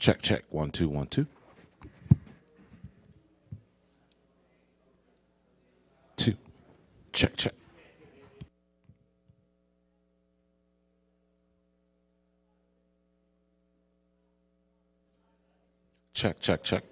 Check, check. One, two, one, two. Two. Check, check. Check, check, check.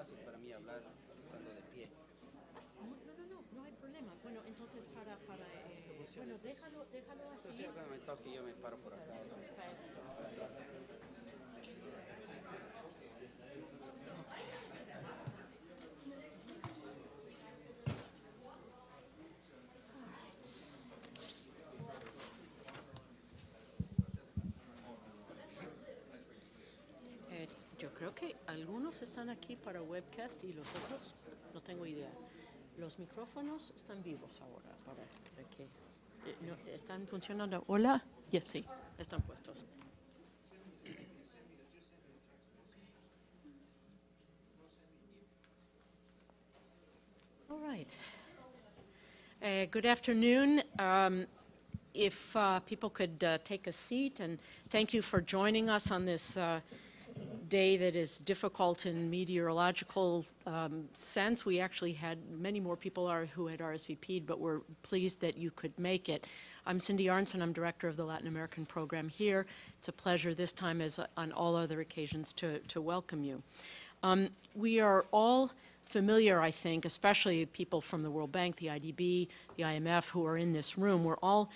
Fácil para mí hablar estando de pie. No, no, no, no hay problema. Bueno, entonces para, para, eh, bueno, déjalo, déjalo así. Entonces, cuando me toque, yo me paro por acá. Eh, algunos están aquí para webcast y los otros no tengo idea. Los micrófonos están vivos ahora. Para que, eh, no, ¿Están funcionando? Hola. Ya sí, están puestos. All right. Uh, Good afternoon. Um, If uh, people could uh, take a seat, and thank you for joining us on this uh, day that is difficult in meteorological um, sense. We actually had many more people are, who had RSVP'd, but we're pleased that you could make it. I'm Cindy Arnson. I'm director of the Latin American program here. It's a pleasure this time, as on all other occasions, to, to welcome you. Um, we are all familiar, I think, especially people from the World Bank, the IDB, the IMF, who are in this room. We're all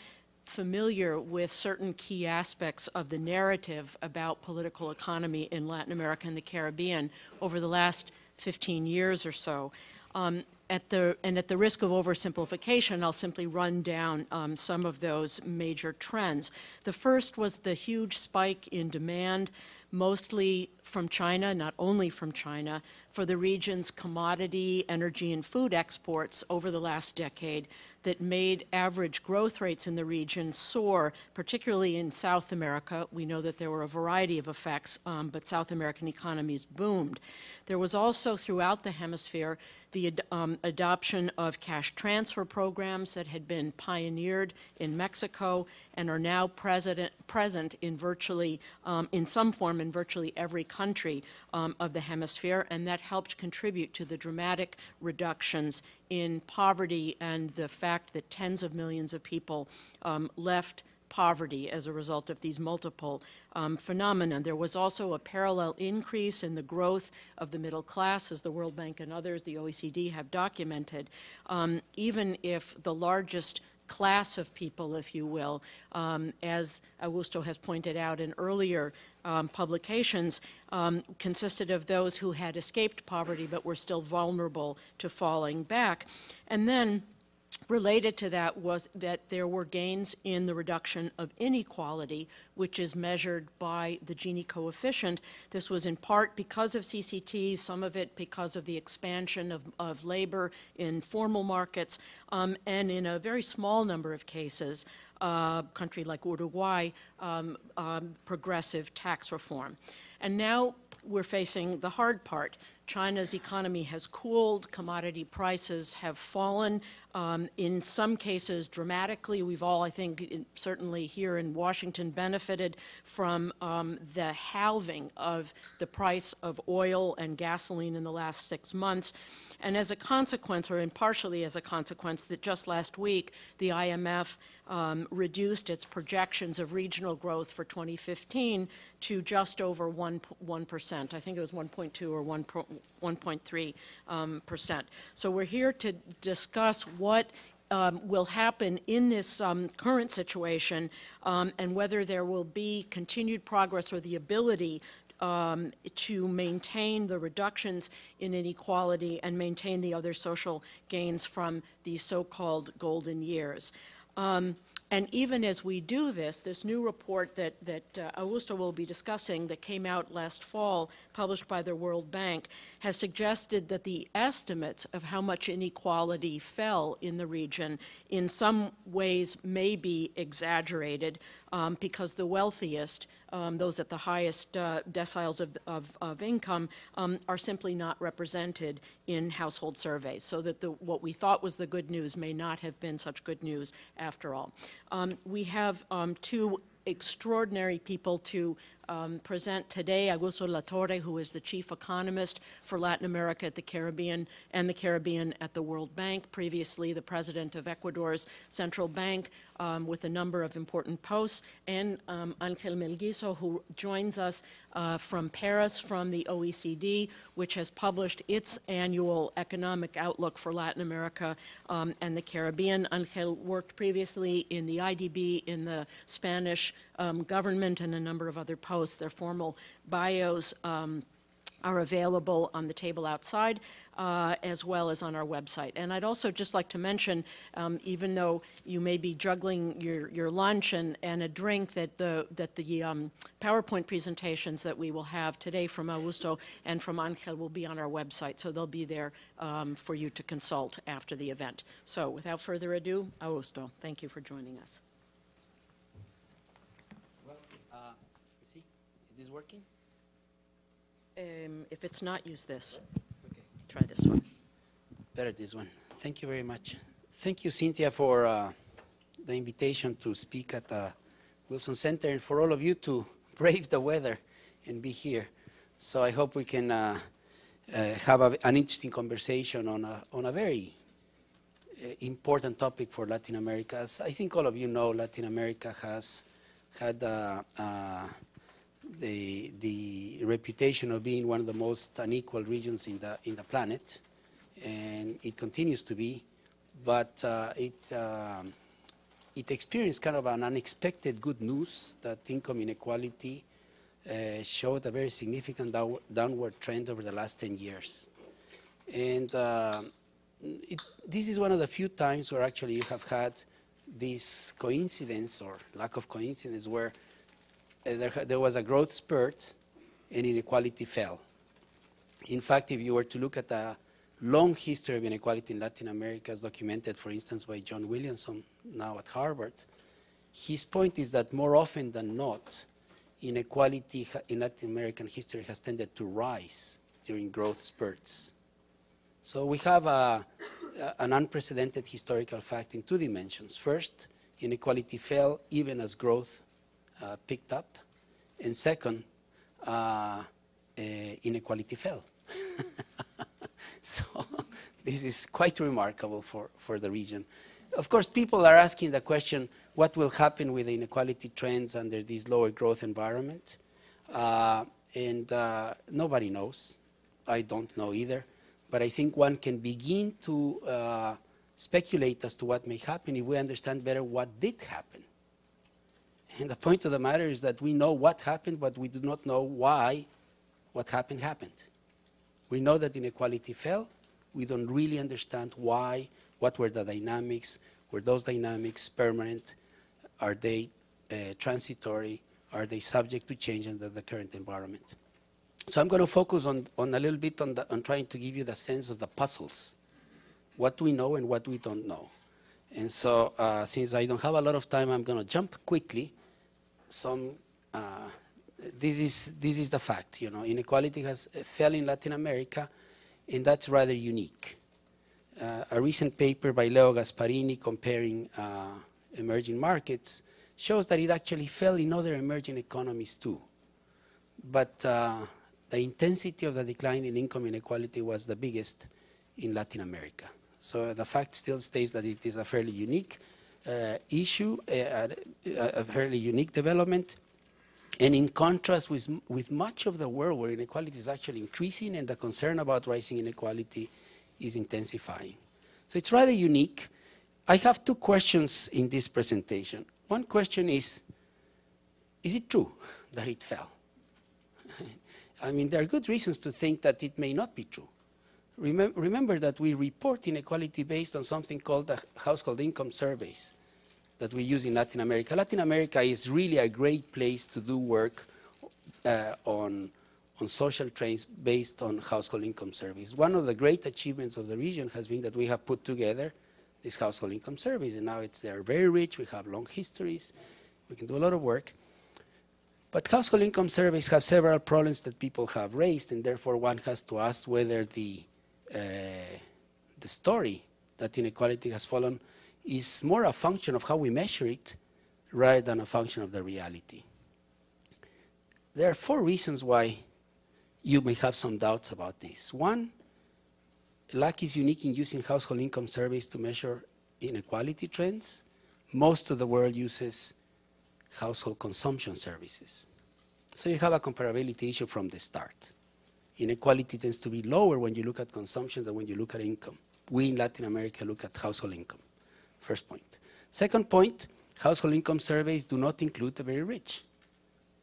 familiar with certain key aspects of the narrative about political economy in Latin America and the Caribbean over the last 15 years or so. Um, at the, and at the risk of oversimplification, I'll simply run down um, some of those major trends. The first was the huge spike in demand, mostly from China, not only from China, for the region's commodity, energy, and food exports over the last decade that made average growth rates in the region soar, particularly in South America. We know that there were a variety of effects, um, but South American economies boomed. There was also throughout the hemisphere the um, adoption of cash transfer programs that had been pioneered in Mexico and are now present, present in virtually, um, in some form, in virtually every country um, of the hemisphere, and that helped contribute to the dramatic reductions in poverty and the fact that tens of millions of people um, left poverty as a result of these multiple um, phenomena. There was also a parallel increase in the growth of the middle class, as the World Bank and others, the OECD, have documented, um, even if the largest class of people, if you will, um, as Augusto has pointed out in earlier um, publications, um, consisted of those who had escaped poverty but were still vulnerable to falling back. And then Related to that was that there were gains in the reduction of inequality, which is measured by the Gini coefficient. This was in part because of CCTs, some of it because of the expansion of, of labor in formal markets, um, and in a very small number of cases, uh, a country like Uruguay, um, um, progressive tax reform. And now we're facing the hard part. China's economy has cooled, commodity prices have fallen, um, in some cases dramatically. We've all, I think, in- certainly here in Washington, benefited from um, the halving of the price of oil and gasoline in the last six months. And as a consequence, or impartially as a consequence, that just last week, the IMF um, reduced its projections of regional growth for 2015 to just over 1, 1%. I think it was 1.2 or 1.3 um, percent. So we're here to discuss what um, will happen in this um, current situation um, and whether there will be continued progress or the ability um, to maintain the reductions in inequality and maintain the other social gains from these so-called golden years. Um, and even as we do this, this new report that, that uh, Augusto will be discussing that came out last fall, published by the World Bank, has suggested that the estimates of how much inequality fell in the region in some ways may be exaggerated um, because the wealthiest, um, those at the highest uh, deciles of, of, of income, um, are simply not represented in household surveys, so that the, what we thought was the good news may not have been such good news after all. Um, we have um, two extraordinary people to um, present today. Augusto Latorre, who is the chief economist for Latin America at the Caribbean and the Caribbean at the World Bank, previously the president of Ecuador's central bank um, with a number of important posts, and um, Angel Melguizo, who joins us uh, from Paris, from the OECD, which has published its annual economic outlook for Latin America um, and the Caribbean. Angel worked previously in the IDB, in the Spanish um, government, and a number of other posts. Their formal bios um, are available on the table outside, uh, as well as on our website. And I'd also just like to mention, um, even though you may be juggling your, your lunch and, and a drink, that the, that the um, PowerPoint presentations that we will have today from Augusto and from Angel will be on our website, so they'll be there um, for you to consult after the event. So without further ado, Augusto, thank you for joining us. Well, uh, see, is this working? Um, If it's not, use this. Okay. Try this one. Better this one. Thank you very much. Thank you, Cynthia, for uh, the invitation to speak at the Wilson Center and for all of you to brave the weather and be here. So I hope we can uh, uh, have a, an interesting conversation on a, on a very uh, important topic for Latin America. As I think all of you know, Latin America has had uh, uh, the, the reputation of being one of the most unequal regions in the, in the planet, and it continues to be, but uh, it, um, it experienced kind of an unexpected good news that income inequality uh, showed a very significant dow- downward trend over the last 10 years. And uh, it, this is one of the few times where actually you have had this coincidence or lack of coincidence where there, there was a growth spurt and inequality fell. In fact, if you were to look at the long history of inequality in Latin America, as documented, for instance, by John Williamson, now at Harvard, his point is that more often than not, inequality in Latin American history has tended to rise during growth spurts. So we have a, a- an unprecedented historical fact in two dimensions. First, inequality fell even as growth uh, picked up. And second, uh, uh, inequality fell. so this is quite remarkable for, for the region. Of course, people are asking the question, what will happen with the inequality trends under this lower growth environment? And nobody knows. I don't know either. But I think one can begin to speculate as to what may happen if we understand better what did happen. And the point of the matter is that we know what happened, but we do not know why what happened happened. We know that inequality fell. We don't really understand why, what were the dynamics, were those dynamics permanent, are they uh, transitory, are they subject to change under the current environment. So I'm going to focus on, on a little bit on, the, on trying to give you the sense of the puzzles, what we know and what we don't know. And so uh, since I don't have a lot of time, I'm going to jump quickly. Some, uh, this, is, this is the fact, you know, inequality has uh, fell in Latin America, and that's rather unique. Uh, a recent paper by Leo Gasparini comparing uh, emerging markets shows that it actually fell in other emerging economies too. But uh, the intensity of the decline in income inequality was the biggest in Latin America. So the fact still stays that it is a fairly unique issue, uh, a, a fairly unique development. And in contrast with, with much of the world where inequality is actually increasing and the concern about rising inequality is intensifying. So it's rather unique. I have two questions in this presentation. One question is, is it true that it fell? I mean, there are good reasons to think that it may not be true. Remem remember that we report inequality based on something called the household income surveys that we use in Latin America. Latin America is really a great place to do work uh, on, on social trends based on household income surveys. One of the great achievements of the region has been that we have put together these household income surveys, and now it's, they're very rich, we have long histories, we can do a lot of work. But household income surveys have several problems that people have raised, and therefore one has to ask whether the, Uh, the story that inequality has fallen is more a function of how we measure it rather than a function of the reality. There are four reasons why you may have some doubts about this. One, LAC is unique in using household income surveys to measure inequality trends. Most of the world uses household consumption surveys. So you have a comparability issue from the start. Inequality tends to be lower when you look at consumption than when you look at income. We in Latin America look at household income. First point. Second point, household income surveys do not include the very rich.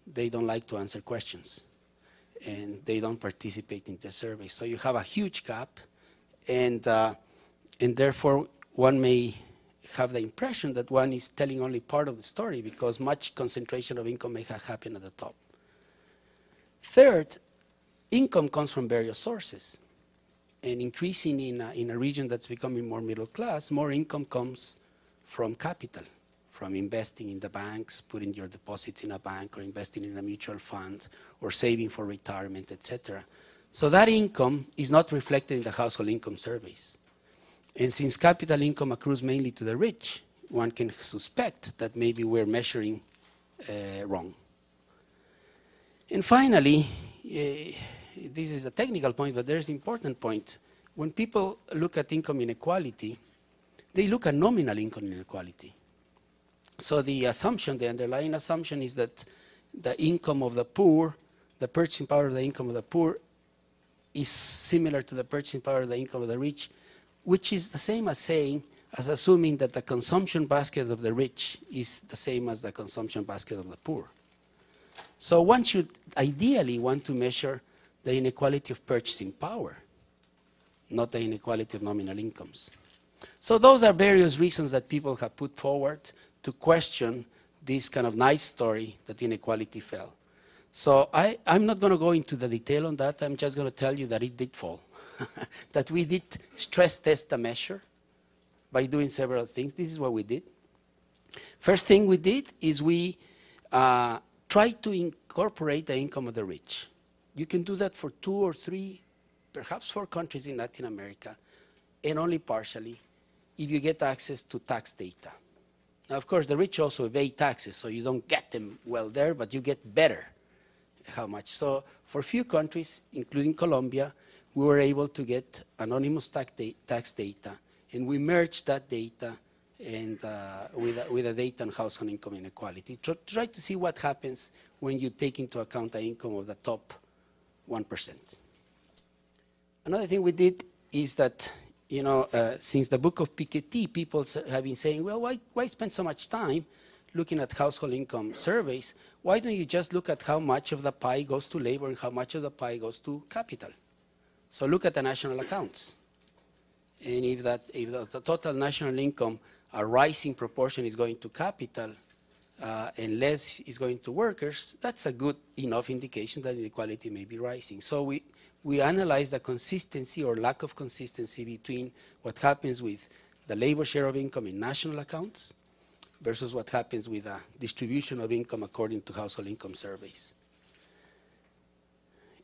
They don't like to answer questions and they don't participate in the survey. So you have a huge gap and, uh, and therefore one may have the impression that one is telling only part of the story because much concentration of income may have happened at the top. Third, income comes from various sources. And increasing in a, in a region that's becoming more middle class, more income comes from capital, from investing in the banks, putting your deposits in a bank, or investing in a mutual fund, or saving for retirement, etc. So that income is not reflected in the household income surveys. And since capital income accrues mainly to the rich, one can suspect that maybe we're measuring uh, wrong. And finally, uh, this is a technical point, but there's an important point. When people look at income inequality, they look at nominal income inequality. So the assumption, the underlying assumption is that the income of the poor, the purchasing power of the income of the poor is similar to the purchasing power of the income of the rich, which is the same as saying, as assuming that the consumption basket of the rich is the same as the consumption basket of the poor. So one should ideally want to measure the inequality of purchasing power, not the inequality of nominal incomes. So those are various reasons that people have put forward to question this kind of nice story that inequality fell. So I, am not going to go into the detail on that. I'm just going to tell you that it did fall. that we did stress test the measure by doing several things. This is what we did. First thing we did is we uh, tried to incorporate the income of the rich. You can do that for two or three, perhaps four countries in Latin America, and only partially if you get access to tax data. Now, of course, the rich also evade taxes, so you don't get them well there, but you get better how much. So for a few countries, including Colombia, we were able to get anonymous tax, da tax data, and we merged that data and uh, with, with the data on household income inequality. Try to see what happens when you take into account the income of the top 1%. Another thing we did is that, you know, uh, since the book of Piketty, people have been saying, well, why, why spend so much time looking at household income surveys? Why don't you just look at how much of the pie goes to labor and how much of the pie goes to capital? So look at the national accounts. And if, that, if the, the total national income, a rising proportion is going to capital, uh, and less is going to workers, that's a good enough indication that inequality may be rising. So we, we analyze the consistency or lack of consistency between what happens with the labor share of income in national accounts versus what happens with the distribution of income according to household income surveys.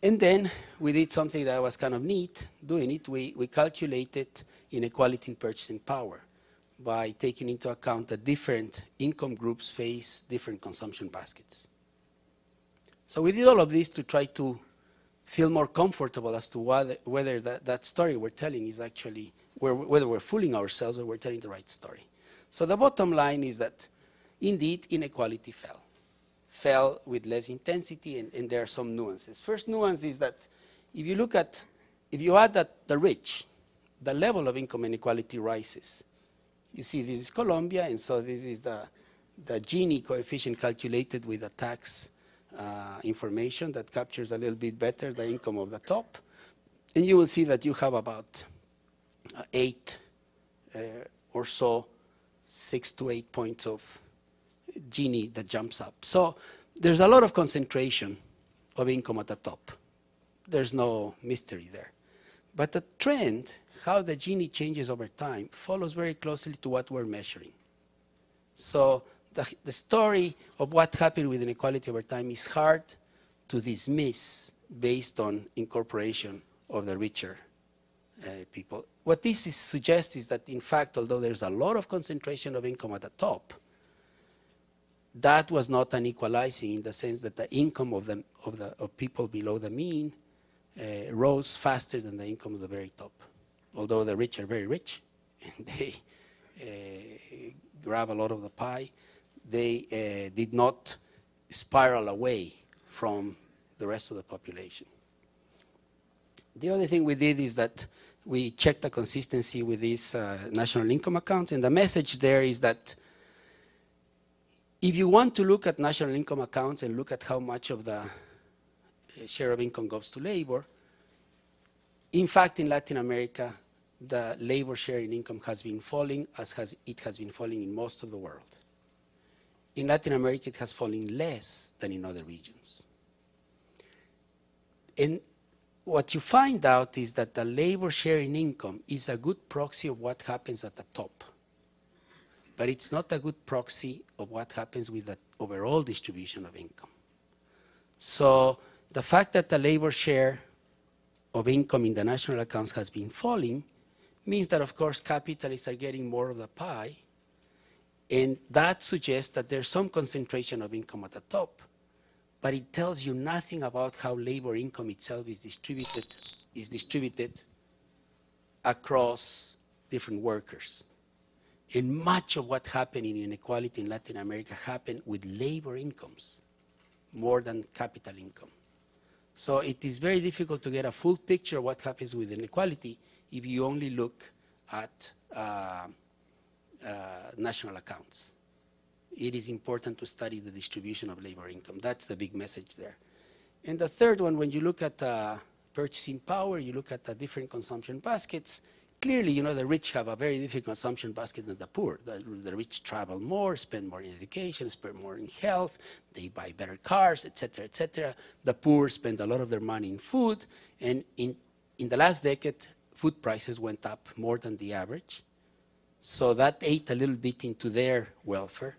And then we did something that was kind of neat doing it. We, we calculated inequality in purchasing power by taking into account that different income groups face different consumption baskets. So we did all of this to try to feel more comfortable as to whether, whether that, that story we're telling is actually, whether we're fooling ourselves or we're telling the right story. So the bottom line is that indeed inequality fell. Fell with less intensity and, and there are some nuances. First nuance is that if you look at, if you add that the rich, the level of income inequality rises. You see, this is Colombia, and so this is the, the Gini coefficient calculated with the tax uh, information that captures a little bit better the income of the top. And you will see that you have about uh, eight uh, or so, six to eight points of Gini that jumps up. So there's a lot of concentration of income at the top. There's no mystery there. But the trend, how the Gini changes over time, follows very closely to what we're measuring. So the, the story of what happened with inequality over time is hard to dismiss based on incorporation of the richer uh, people. What this is, suggests is that, in fact, although there's a lot of concentration of income at the top, that was not an equalizing in the sense that the income of, the, of, the, of people below the mean uh, rose faster than the income of the very top. Although the rich are very rich and they uh, grab a lot of the pie, they uh, did not spiral away from the rest of the population. The other thing we did is that we checked the consistency with these uh, national income accounts, and the message there is that if you want to look at national income accounts and look at how much of the Uh, share of income goes to labor, in fact, in Latin America, the labor share in income has been falling as has, it has been falling in most of the world. In Latin America, it has fallen less than in other regions. And what you find out is that the labor share in income is a good proxy of what happens at the top. But it's not a good proxy of what happens with the overall distribution of income. So the fact that the labor share of income in the national accounts has been falling means that, of course, capitalists are getting more of the pie, and that suggests that there's some concentration of income at the top, but it tells you nothing about how labor income itself is distributed, is distributed across different workers. And much of what happened in inequality in Latin America happened with labor incomes more than capital income. So it is very difficult to get a full picture of what happens with inequality if you only look at uh, uh, national accounts. It is important to study the distribution of labor income. That's the big message there. And the third one, when you look at uh, purchasing power, you look at the different consumption baskets, clearly, you know, the rich have a very different consumption basket than the poor. The, the, rich travel more, spend more in education, spend more in health, they buy better cars, etc., etc. The poor spend a lot of their money in food, and in, in the last decade, food prices went up more than the average. So that ate a little bit into their welfare.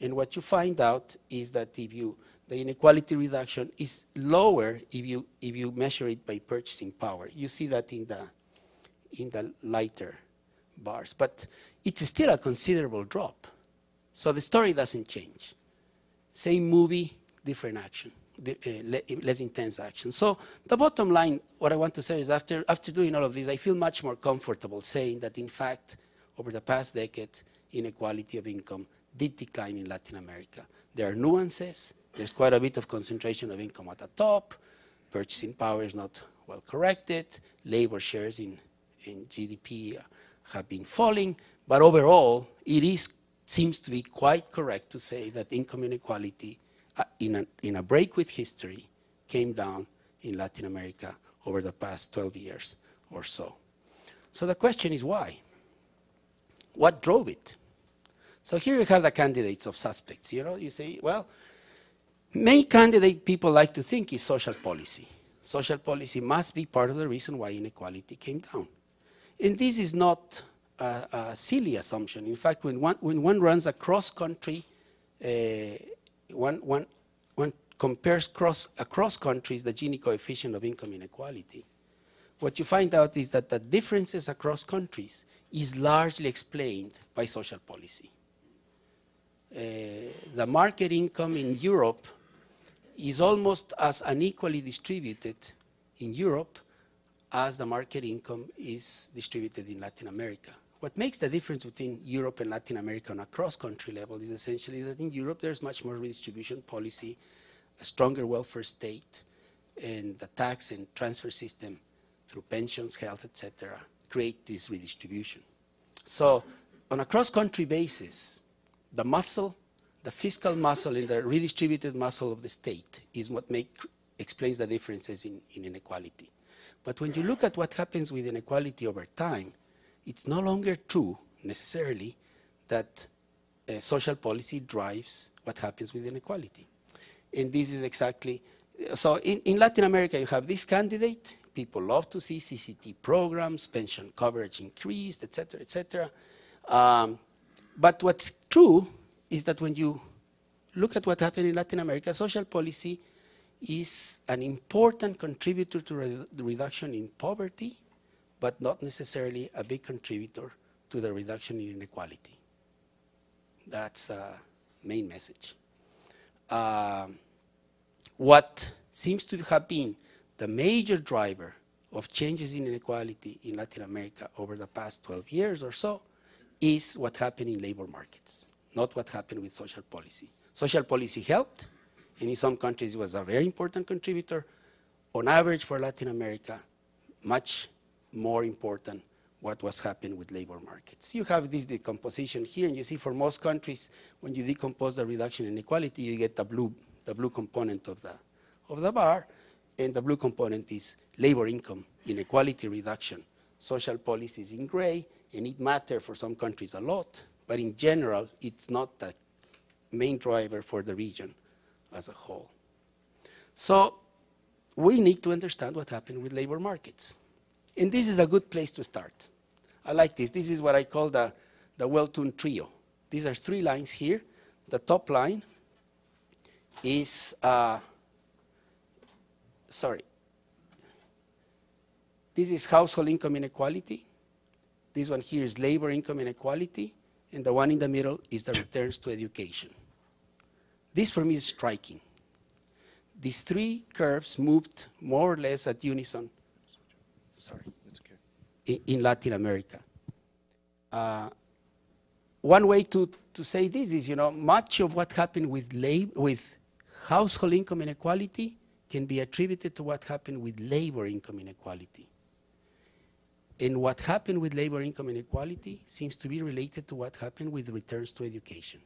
And what you find out is that if you, the inequality reduction is lower if you, if you measure it by purchasing power. You see that in the in the lighter bars. But it's still a considerable drop. So the story doesn't change. Same movie, different action, uh, less intense action. So the bottom line, what I want to say is after, after doing all of this, I feel much more comfortable saying that in fact, over the past decade, inequality of income did decline in Latin America. There are nuances. There's quite a bit of concentration of income at the top. Purchasing power is not well corrected. Labor shares in in GDP have been falling, but overall, it is, seems to be quite correct to say that income inequality uh, in, a, in a break with history came down in Latin America over the past 12 years or so. So the question is why? What drove it? So here you have the candidates of suspects. You know, you say, well, main candidate people like to think is social policy. Social policy must be part of the reason why inequality came down. And this is not a, a silly assumption. In fact, when one, when one runs a cross-country, uh, one, one, one compares cross, across countries the Gini coefficient of income inequality, what you find out is that the differences across countries is largely explained by social policy. Uh, the market income in Europe is almost as unequally distributed in Europe as the market income is distributed in Latin America. What makes the difference between Europe and Latin America on a cross-country level is essentially that in Europe there's much more redistribution policy, a stronger welfare state, and the tax and transfer system through pensions, health, etc., create this redistribution. So on a cross-country basis, the muscle, the fiscal muscle and the redistributed muscle of the state is what make, explains the differences in, in inequality. But when you look at what happens with inequality over time, it's no longer true necessarily that uh, social policy drives what happens with inequality. And this is exactly, so in, in Latin America you have this candidate, people love to see CCT programs, pension coverage increased, et cetera, et cetera. Um, but what's true is that when you look at what happened in Latin America, social policy is an important contributor to re the reduction in poverty, but not necessarily a big contributor to the reduction in inequality. That's a main message. Um, what seems to have been the major driver of changes in inequality in Latin America over the past 12 years or so is what happened in labor markets, not what happened with social policy. Social policy helped, and in some countries it was a very important contributor. On average for Latin America, much more important what was happening with labor markets. You have this decomposition here, and you see for most countries, when you decompose the reduction in inequality, you get the blue, the blue component of the, of the bar, and the blue component is labor income inequality reduction. Social policies in gray, and it matters for some countries a lot, but in general, it's not the main driver for the region as a whole. So we need to understand what happened with labor markets. And this is a good place to start. I like this. This is what I call the, the well-tuned trio. These are three lines here. The top line is, uh, sorry, this is household income inequality. This one here is labor income inequality. And the one in the middle is the returns to education. This for me is striking. These three curves moved more or less at unison. Sorry in Latin America. Uh, one way to, to say this is, you know, much of what happened with, lab, with household income inequality can be attributed to what happened with labor income inequality. And what happened with labor income inequality seems to be related to what happened with returns to education.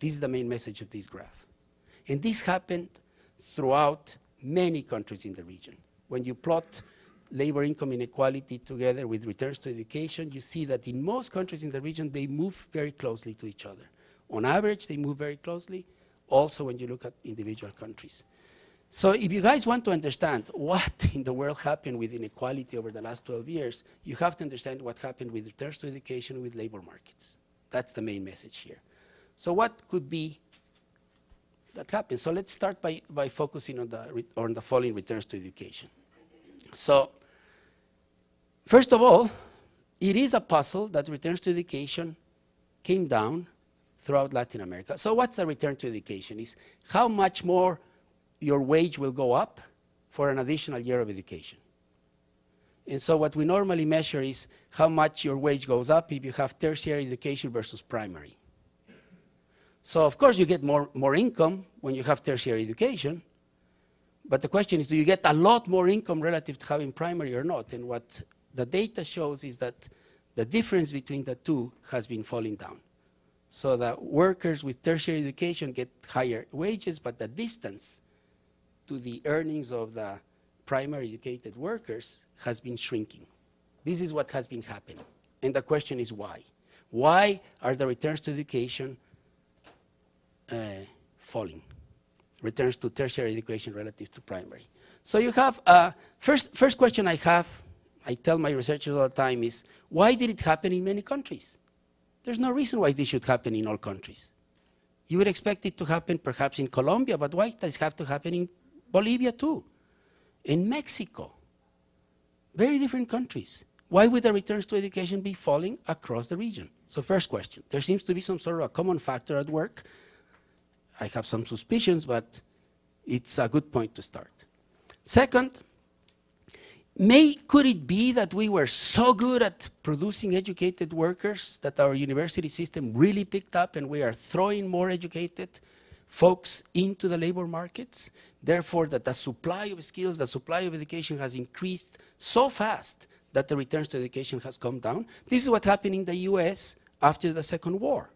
This is the main message of this graph. And this happened throughout many countries in the region. When you plot labor income inequality together with returns to education, you see that in most countries in the region, they move very closely to each other. On average, they move very closely, also when you look at individual countries. So if you guys want to understand what in the world happened with inequality over the last 12 years, you have to understand what happened with returns to education with labor markets. That's the main message here. So what could be that happened? So let's start by, by focusing on the, on the falling returns to education. So First of all, it is a puzzle that returns to education came down throughout Latin America. So what's the return to education? Is how much more your wage will go up for an additional year of education. And so what we normally measure is how much your wage goes up if you have tertiary education versus primary. So of course you get more, more income when you have tertiary education, but the question is do you get a lot more income relative to having primary or not? And what the data shows is that the difference between the two has been falling down. So that workers with tertiary education get higher wages, but the distance to the earnings of the primary educated workers has been shrinking. This is what has been happening. And the question is why? Why are the returns to education falling? Returns to tertiary education relative to primary. So you have, uh, first, first question I have I tell my researchers all the time is, why did it happen in many countries? There's no reason why this should happen in all countries. You would expect it to happen perhaps in Colombia, but why does it have to happen in Bolivia too? In Mexico? Very different countries. Why would the returns to education be falling across the region? So first question, there seems to be some sort of a common factor at work. I have some suspicions, but it's a good point to start. Second, May, could it be that we were so good at producing educated workers that our university system really picked up and we are throwing more educated folks into the labor markets? Therefore, that the supply of skills, the supply of education has increased so fast that the returns to education has come down. This is what happened in the US after the Second War.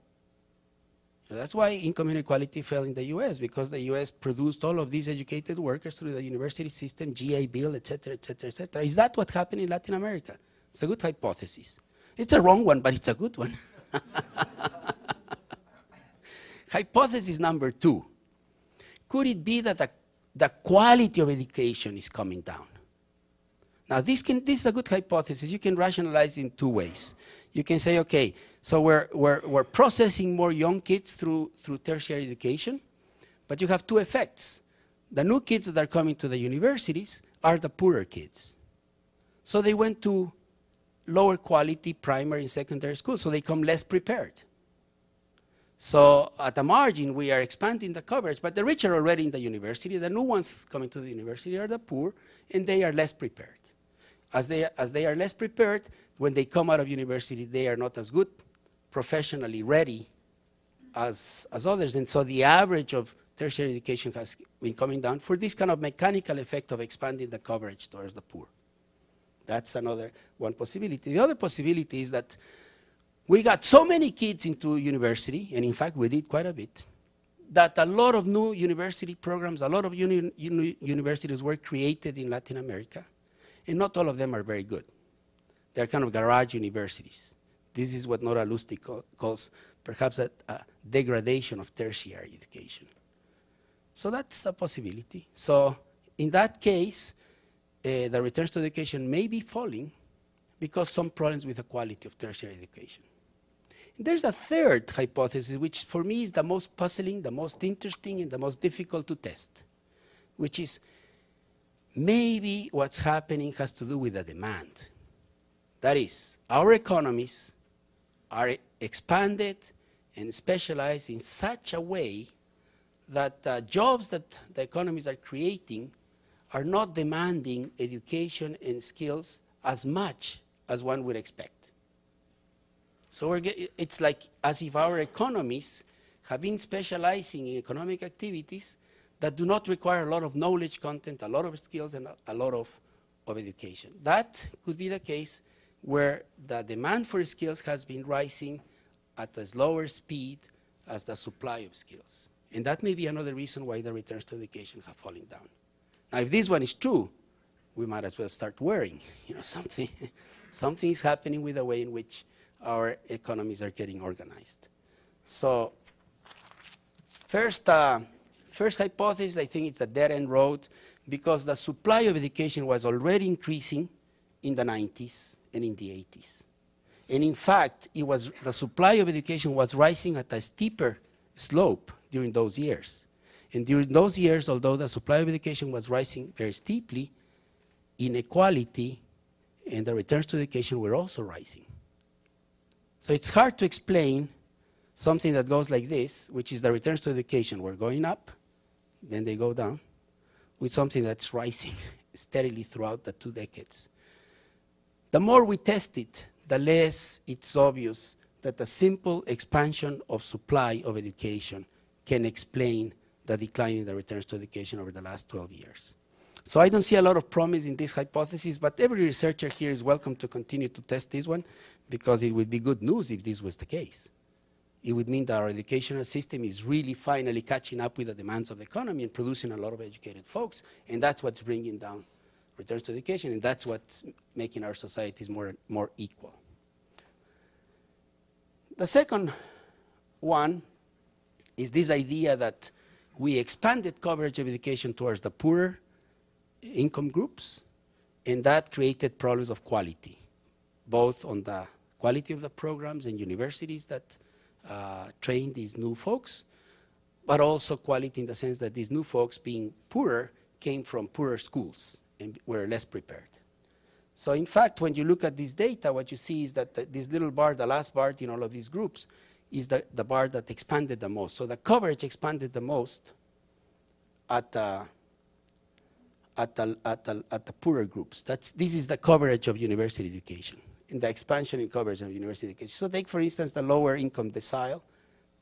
That's why income inequality fell in the US, because the US produced all of these educated workers through the university system, GI Bill, et cetera, et cetera, et cetera. Is that what happened in Latin America? It's a good hypothesis. It's a wrong one, but it's a good one. hypothesis number two. Could it be that the, the quality of education is coming down? Now, this, can, this is a good hypothesis. You can rationalize in two ways. You can say, okay, so we're, we're, we're processing more young kids through, through tertiary education, but you have two effects. The new kids that are coming to the universities are the poorer kids. So they went to lower quality primary and secondary school, so they come less prepared. So at the margin, we are expanding the coverage, but the rich are already in the university. The new ones coming to the university are the poor, and they are less prepared. As they, as they are less prepared, when they come out of university, they are not as good professionally ready as, as others. And so the average of tertiary education has been coming down for this kind of mechanical effect of expanding the coverage towards the poor. That's another one possibility. The other possibility is that we got so many kids into university, and in fact we did quite a bit, that a lot of new university programs, a lot of uni uni universities were created in Latin America, and not all of them are very good. They're kind of garage universities. This is what Nora Lustig calls perhaps a, a degradation of tertiary education. So that's a possibility. So in that case, uh, the returns to education may be falling because some problems with the quality of tertiary education. There's a third hypothesis, which for me is the most puzzling, the most interesting, and the most difficult to test, which is maybe what's happening has to do with the demand. That is, our economies are expanded and specialized in such a way that uh, jobs that the economies are creating are not demanding education and skills as much as one would expect. So it's like as if our economies have been specializing in economic activities that do not require a lot of knowledge content, a lot of skills, and a, a lot of, of education. That could be the case where the demand for skills has been rising at a slower speed as the supply of skills. And that may be another reason why the returns to education have fallen down. Now, if this one is true, we might as well start worrying. You know, something, something is happening with the way in which our economies are getting organized. So, first, uh, first hypothesis, I think it's a dead-end road because the supply of education was already increasing in the 90s and in the 80s. And in fact, it was, the supply of education was rising at a steeper slope during those years. And during those years, although the supply of education was rising very steeply, inequality and the returns to education were also rising. So it's hard to explain something that goes like this, which is the returns to education were going up, then they go down, with something that's rising steadily throughout the two decades. The more we test it, the less it's obvious that a simple expansion of supply of education can explain the decline in the returns to education over the last 12 years. So I don't see a lot of promise in this hypothesis, but every researcher here is welcome to continue to test this one because it would be good news if this was the case. It would mean that our educational system is really finally catching up with the demands of the economy and producing a lot of educated folks, and that's what's bringing down returns to education, and that's what's making our societies more, more equal. The second one is this idea that we expanded coverage of education towards the poorer income groups, and that created problems of quality, both on the quality of the programs and universities that uh, train these new folks, but also quality in the sense that these new folks, being poorer, came from poorer schools and were less prepared. So in fact, when you look at this data, what you see is that the, this little bar, the last bar in all of these groups, is the, the bar that expanded the most. So the coverage expanded the most at the, at the, at at the poorer groups. That's, this is the coverage of university education, in the expansion in coverage of university education. So take, for instance, the lower income decile.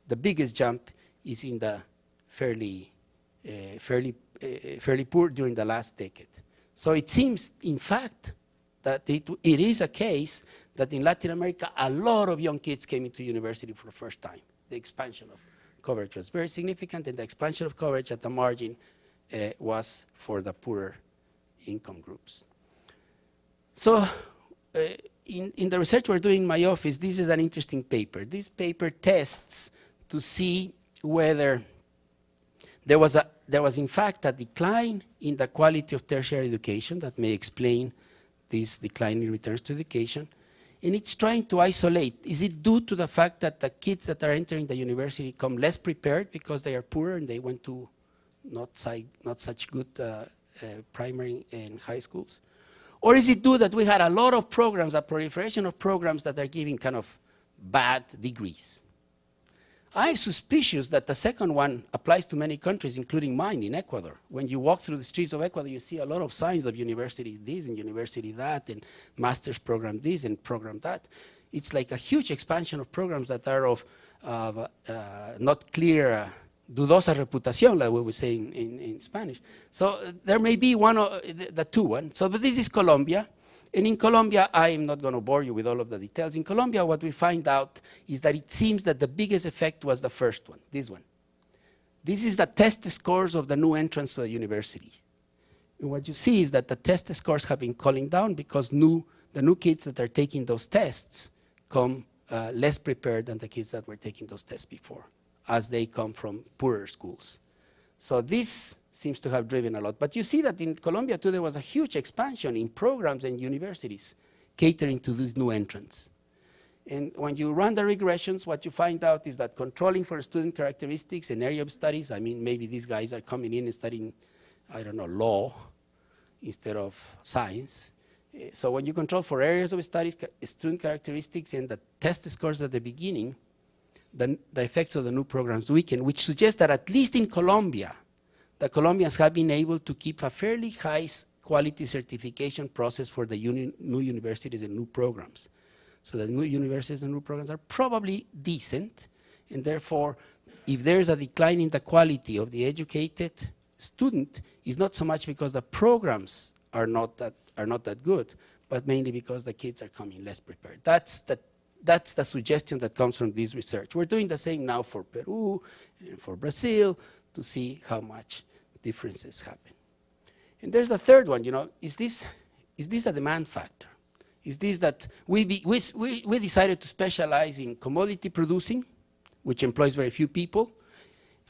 The biggest jump is in the fairly, uh, fairly, uh, fairly poor during the last decade. So it seems, in fact, that it, it is a case that in Latin America, a lot of young kids came into university for the first time. The expansion of coverage was very significant, and the expansion of coverage at the margin uh, was for the poorer income groups. So uh, in, in the research we're doing in my office, this is an interesting paper. This paper tests to see whether there was, a, there was in fact a decline in the quality of tertiary education that may explain this decline in returns to education. And it's trying to isolate. Is it due to the fact that the kids that are entering the university come less prepared because they are poorer and they went to not, not such good uh, uh, primary and high schools? Or is it due that we had a lot of programs, a proliferation of programs that are giving kind of bad degrees? I'm suspicious that the second one applies to many countries, including mine in Ecuador. When you walk through the streets of Ecuador, you see a lot of signs of university this and university that, and master's program this and program that. It's like a huge expansion of programs that are of uh, uh, not clear uh, dudosa reputación, like we would say in, in, in Spanish. So uh, there may be one or the, the two one. So, but this is Colombia. And in Colombia, I am not going to bore you with all of the details. In Colombia, what we find out is that it seems that the biggest effect was the first one, this one. This is the test scores of the new entrants to the university. And what you see is that the test scores have been calling down because new, the new kids that are taking those tests come uh, less prepared than the kids that were taking those tests before, as they come from poorer schools. So this seems to have driven a lot. But you see that in Colombia too, there was a huge expansion in programs and universities catering to these new entrants. And when you run the regressions, what you find out is that controlling for student characteristics and area of studies, I mean, maybe these guys are coming in and studying, I don't know, law instead of science. Eh, So when you control for areas of studies, student characteristics, and the test scores at the beginning, the, the effects of the new programs weaken, which suggests that at least in Colombia, the Colombians have been able to keep a fairly high quality certification process for the uni- new universities and new programs. So the new universities and new programs are probably decent, and therefore, if there's a decline in the quality of the educated student, it's not so much because the programs are not that are not that good, but mainly because the kids are coming less prepared. That's the that's the suggestion that comes from this research. We're doing the same now for Peru and for Brazil to see how much differences happen. And there's a third one, you know, is this, is this a demand factor? Is this that we, be, we, we, we decided to specialize in commodity producing, which employs very few people,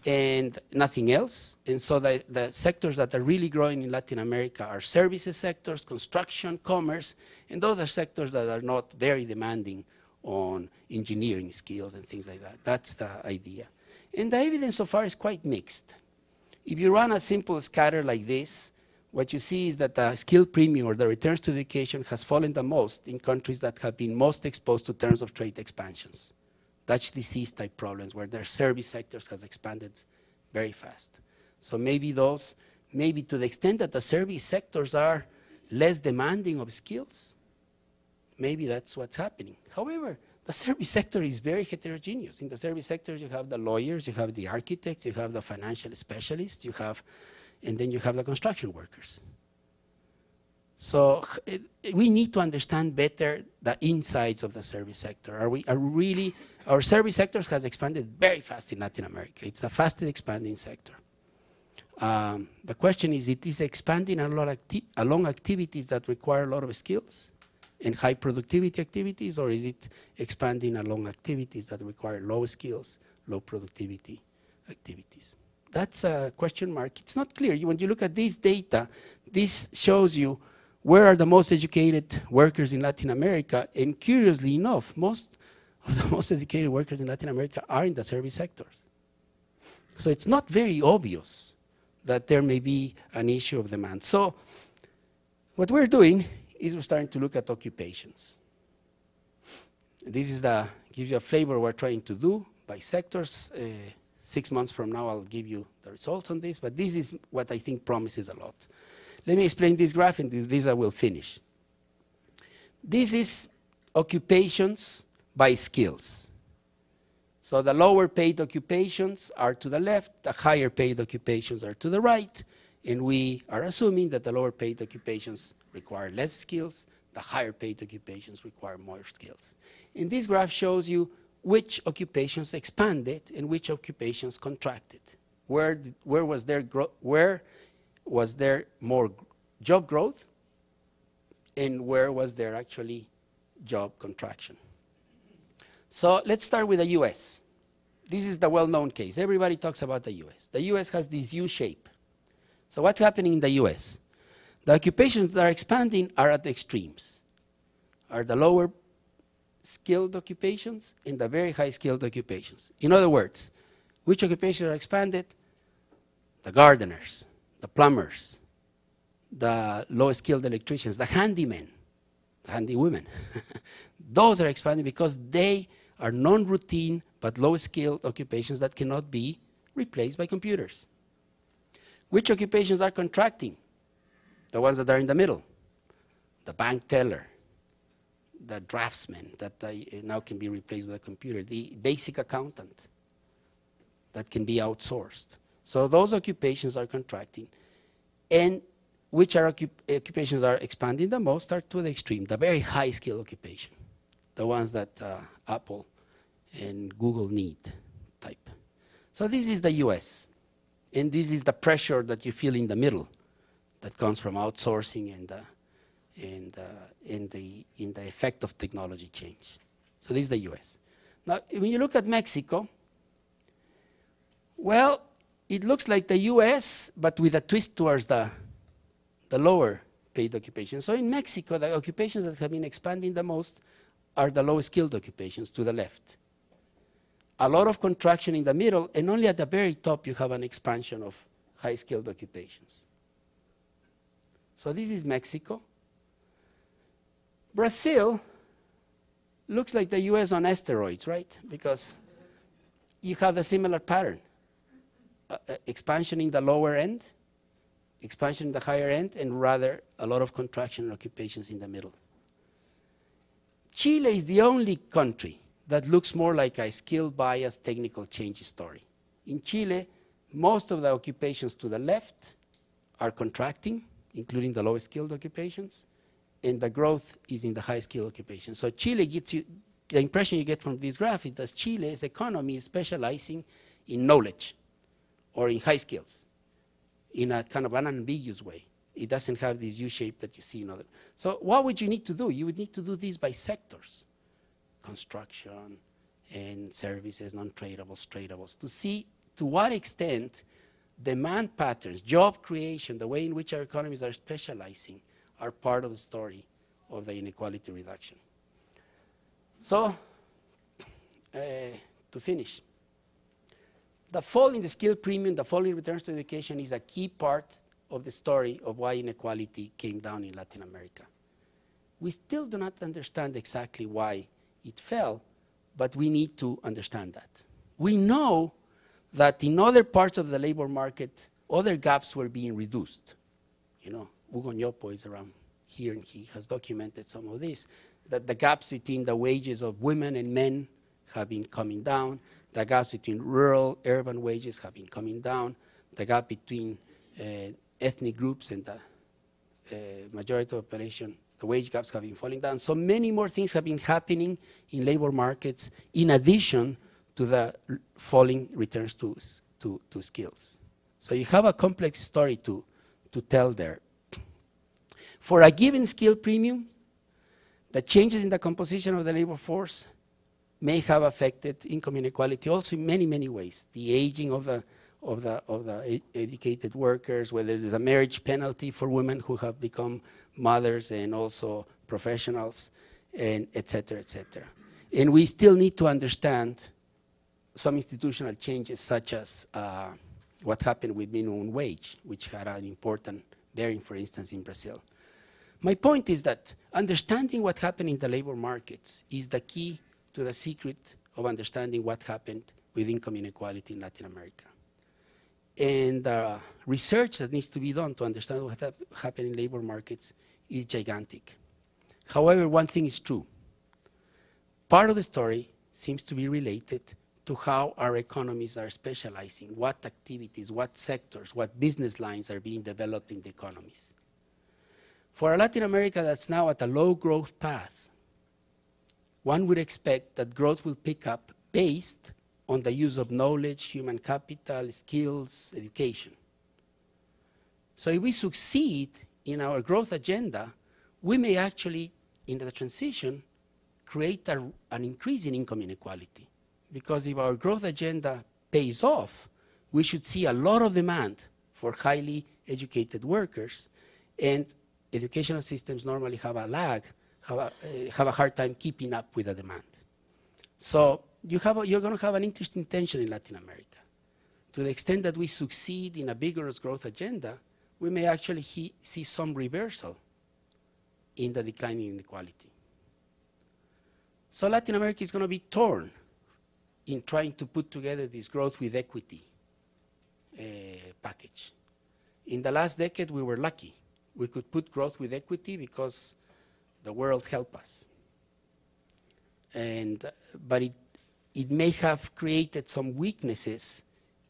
and nothing else. And so the, the sectors that are really growing in Latin America are services sectors, construction, commerce, and those are sectors that are not very demanding on engineering skills and things like that. That's the idea. And the evidence so far is quite mixed. If you run a simple scatter like this, what you see is that the skill premium or the returns to education has fallen the most in countries that have been most exposed to terms of trade expansions. Dutch disease type problems where their service sectors has expanded very fast. So maybe those, maybe to the extent that the service sectors are less demanding of skills, maybe that's what's happening. However, the service sector is very heterogeneous. In the service sector, you have the lawyers, you have the architects, you have the financial specialists, you have, and then you have the construction workers. So we need to understand better the insides of the service sector. Are we are really our service sectors has expanded very fast in Latin America. It's the fastest expanding sector. Um, the question is, it is expanding acti- along activities that require a lot of skills and high productivity activities, or is it expanding along activities that require low skills, low productivity activities? That's a question mark. It's not clear. You- When you look at this data, this shows you where are the most educated workers in Latin America, and curiously enough, most of the most educated workers in Latin America are in the service sectors. So it's not very obvious that there may be an issue of demand. So what we're doing is we're starting to look at occupations. This is the, gives you a flavor what we're trying to do by sectors. Uh, six months from now, I'll give you the results on this, but this is what I think promises a lot. Let me explain this graph, and this I will finish. This is occupations by skills. So the lower paid occupations are to the left, the higher paid occupations are to the right, and we are assuming that the lower paid occupations require less skills, the higher paid occupations require more skills. And this graph shows you which occupations expanded and which occupations contracted. Where, where, was, there where was there more job growth and where was there actually job contraction? So let's start with the US. This is the well-known case. Everybody talks about the US. The US has this U shape. So what's happening in the US? The occupations that are expanding are at the extremes. Are the lower skilled occupations and the very high skilled occupations. In other words, which occupations are expanded? The gardeners, the plumbers, the low skilled electricians, the handymen, the handy women. Those are expanding because they are non routine but low skilled occupations that cannot be replaced by computers. Which occupations are contracting? The ones that are in the middle. The bank teller, the draftsman that uh, now can be replaced with a computer, the basic accountant. that can be outsourced. So those occupations are contracting. And which are occup occupations are expanding the most are to the extreme, the very high skill occupation, the ones that uh, Apple and Google need type. So this is the US. And this is the pressure that you feel in the middle that comes from outsourcing and, uh, and, uh, in, the, in the effect of technology change. So this is the US. Now, when you look at Mexico, well, it looks like the US, but with a twist towards the, the lower paid occupations. So in Mexico, the occupations that have been expanding the most are the low skilled occupations to the left. A lot of contraction in the middle, and only at the very top you have an expansion of high skilled occupations. So this is Mexico. Brazil looks like the US on asteroids, right? Because you have a similar pattern. Uh, uh, expansion in the lower end, expansion in the higher end, and rather a lot of contraction in occupations in the middle. Chile is the only country that looks more like a skill bias technical change story. In Chile, most of the occupations to the left are contracting, including the lowest skilled occupations, and the growth is in the high skilled occupations. So Chile gets you, the impression you get from this graph is that Chile's economy is specializing in knowledge or in high skills in a kind of an ambiguous way. It doesn't have this U shape that you see in other. So what would you need to do? You would need to do this by sectors, construction and services, non-tradables, tradables, to see to what extent demand patterns, job creation, the way in which our economies are specializing are part of the story of the inequality reduction. So, uh, to finish, the fall in the skill premium, the fall in returns to education is a key part of the story of why inequality came down in Latin America. We still do not understand exactly why it fell, but we need to understand that. We know that in other parts of the labor market, other gaps were being reduced. You know, Hugo Ñopo is around here and he has documented some of this, that the gaps between the wages of women and men have been coming down, the gaps between rural, urban wages have been coming down. The gap between uh, ethnic groups and the uh, majority of the population, the wage gaps have been falling down. So many more things have been happening in labor markets in addition to the falling returns to, to, to skills. So you have a complex story to, to tell there. For a given skill premium, the changes in the composition of the labor force may have affected income inequality also in many, many ways. The aging of the, of the, of the educated workers, whether there's a marriage penalty for women who have become mothers and also professionals, and et cetera, et cetera. And we still need to understand some institutional changes, such as uh, what happened with minimum wage, which had an important bearing, for instance, in Brazil. My point is that understanding what happened in the labor markets is the key to the secret of understanding what happened with income inequality in Latin America. And uh, research that needs to be done to understand what hap happened in labor markets is gigantic. However, one thing is true. Part of the story seems to be related to how our economies are specializing, what activities, what sectors, what business lines are being developed in the economies. For a Latin America that's now at a low growth path, one would expect that growth will pick up based on the use of knowledge, human capital, skills, education. So if we succeed in our growth agenda, we may actually, in the transition, create a, an increase in income inequality. Because if our growth agenda pays off, we should see a lot of demand for highly educated workers, and educational systems normally have a lag have a, uh, have a hard time keeping up with the demand. So you have a, you're going to have an interesting tension in Latin America. To the extent that we succeed in a vigorous growth agenda, we may actually he, see some reversal in the declining inequality. So Latin America is going to be torn in trying to put together this growth with equity uh, package. In the last decade, we were lucky. We could put growth with equity because the world helped us. And, but it, it may have created some weaknesses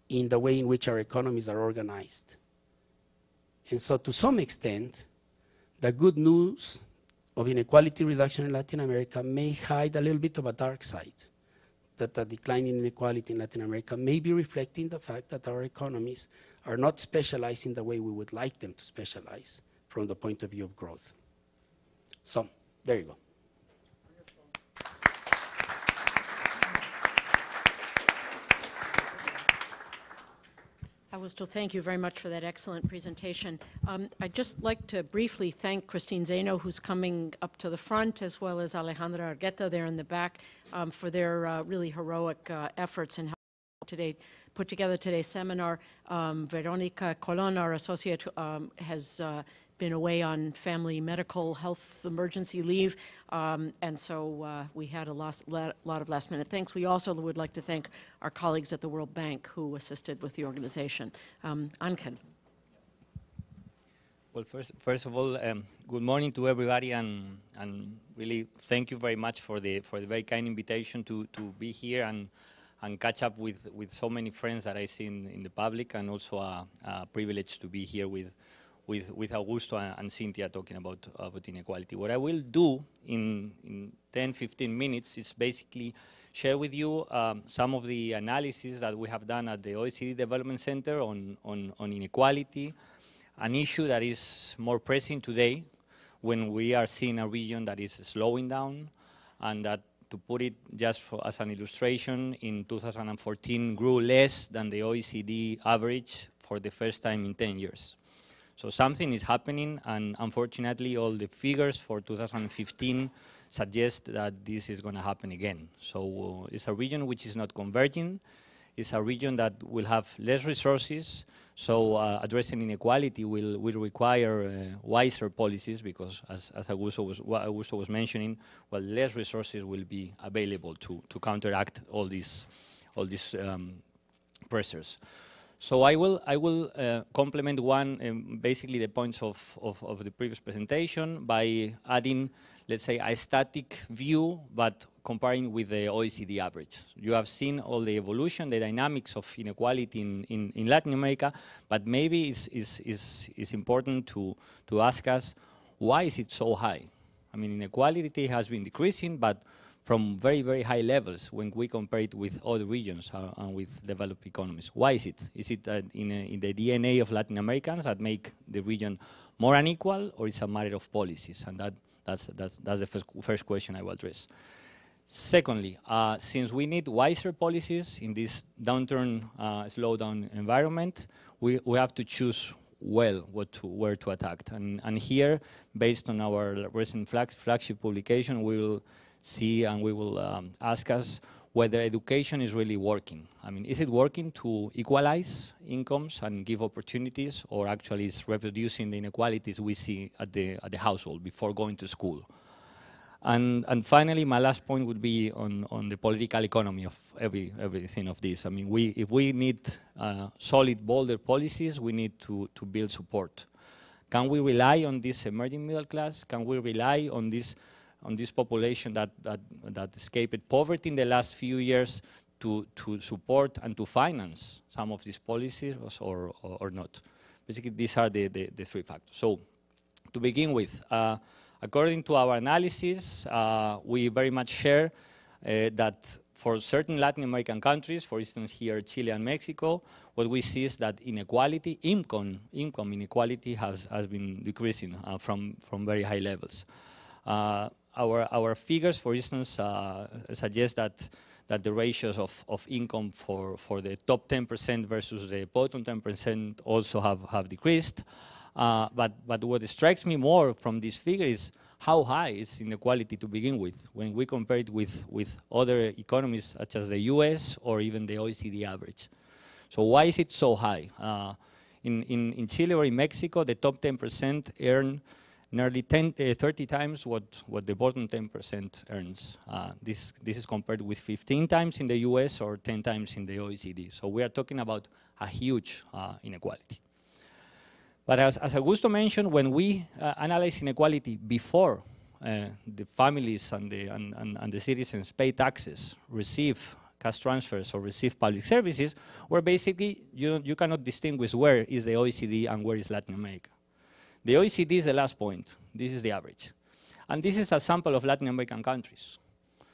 in the way in which our economies are organized. And so, to some extent, the good news of inequality reduction in Latin America may hide a little bit of a dark side. That the decline in inequality in Latin America may be reflecting the fact that our economies are not specialized in the way we would like them to specialize from the point of view of growth. So, there you go. Augusto, thank you very much for that excellent presentation. Um, I'd just like to briefly thank Christine Zaino, who's coming up to the front, as well as Alejandra Argueta there in the back, um, for their uh, really heroic uh, efforts in today put together today's seminar. Um, Veronica Colon, our associate, um, has uh, been away on family medical health emergency leave, um, and so uh, we had a lot, lot of last minute thanks. We also would like to thank our colleagues at the World Bank who assisted with the organization. Um, Anken. Well, first, first of all, um, good morning to everybody, and, and really thank you very much for the for the very kind invitation to, to be here and and catch up with, with so many friends that I see in, in the public, and also a, a privilege to be here with with, with Augusto and, Cynthia talking about, about inequality. What I will do in, in 10, 15 minutes is basically share with you um, some of the analysis that we have done at the OECD Development Center on, on, on inequality, an issue that is more pressing today when we are seeing a region that is slowing down and that to put it just for, as an illustration, in 2014 grew less than the OECD average for the first time in 10 years. So something is happening, and unfortunately, all the figures for 2015 suggest that this is going to happen again. So uh, it's a region which is not converging. It's a region that will have less resources, so uh, addressing inequality will, will require uh, wiser policies because, as, as Augusto, was, Augusto was mentioning, well, less resources will be available to, to counteract all these, all these um, pressures. So I will, I will uh, complement one, um, basically the points of, of, of, the previous presentation by adding, let's say, a static view, but comparing with the OECD average. You have seen all the evolution, the dynamics of inequality in, in, in Latin America, but maybe it's, it's, it's, it's important to, to ask us, why is it so high? I mean, inequality has been decreasing, but from very, very high levels when we compare it with other regions uh, and with developed economies. Why is it? Is it uh, in, in, the DNA of Latin Americans that make the region more unequal, or is it a matter of policies? And that, that's, that's, that's the first, first question I will address. Secondly, uh, since we need wiser policies in this downturn, uh, slowdown environment, we, we have to choose well what to, where to attack. And, and here, based on our recent flag, flagship publication, we will see and we will um, ask us whether education is really working. I mean, is it working to equalize incomes and give opportunities, or actually is reproducing the inequalities we see at the, at the household before going to school? And, and finally, my last point would be on, on the political economy of every, everything of this. I mean, we, if we need uh, solid, bolder policies, we need to, to build support. Can we rely on this emerging middle class? Can we rely on this on this population that, that, that escaped poverty in the last few years to, to support and to finance some of these policies or, or, or not. Basically, these are the, the, the, three factors. So, to begin with, uh, according to our analysis, uh, we very much share uh, that for certain Latin American countries, for instance here Chile and Mexico, what we see is that inequality, income, income inequality has, has been decreasing uh, from, from very high levels. Our, our figures, for instance, uh, suggest that that the ratios of, of income for, for the top 10% versus the bottom 10% also have, have decreased. Uh, but, but what strikes me more from this figure is how high is inequality to begin with when we compare it with, with other economies such as the US or even the OECD average. So why is it so high? Uh, in, in, in Chile or in Mexico, the top 10% earn nearly 10, uh, 30 times what, what the bottom 10% earns. Uh, this, this is compared with 15 times in the US or 10 times in the OECD. So we are talking about a huge uh, inequality. But as, as Augusto mentioned, when we uh, analyze inequality before uh, the families and the, and, and, and the citizens pay taxes, receive cash transfers or receive public services, where basically you, you cannot distinguish where is the OECD and where is Latin America. The OECD is the last point. This is the average. And this is a sample of Latin American countries.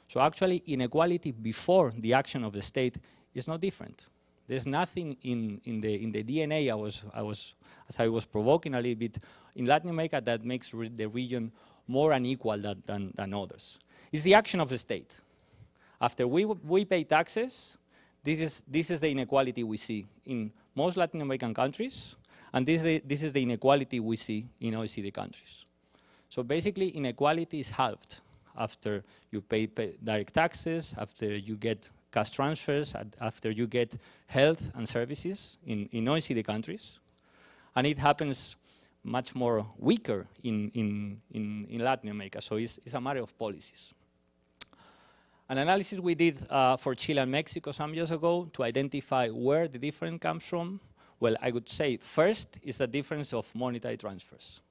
So actually, inequality before the action of the state is not different. There's nothing in, in, the, in the DNA I was, I was, as I was provoking a little bit, in Latin America that makes re the region more unequal than, than, than others. It's the action of the state. After we, we pay taxes, this is, this is the inequality we see in most Latin American countries, and this, this is the inequality we see in OECD countries. So basically, inequality is halved after you pay, pay direct taxes, after you get cash transfers, after you get health and services in, in OECD countries. And it happens much more weaker in, in, in, in Latin America. So it's, it's, a matter of policies. An analysis we did uh, for Chile and Mexico some years ago to identify where the difference comes from. Well, I would say first is the difference of monetary transfers.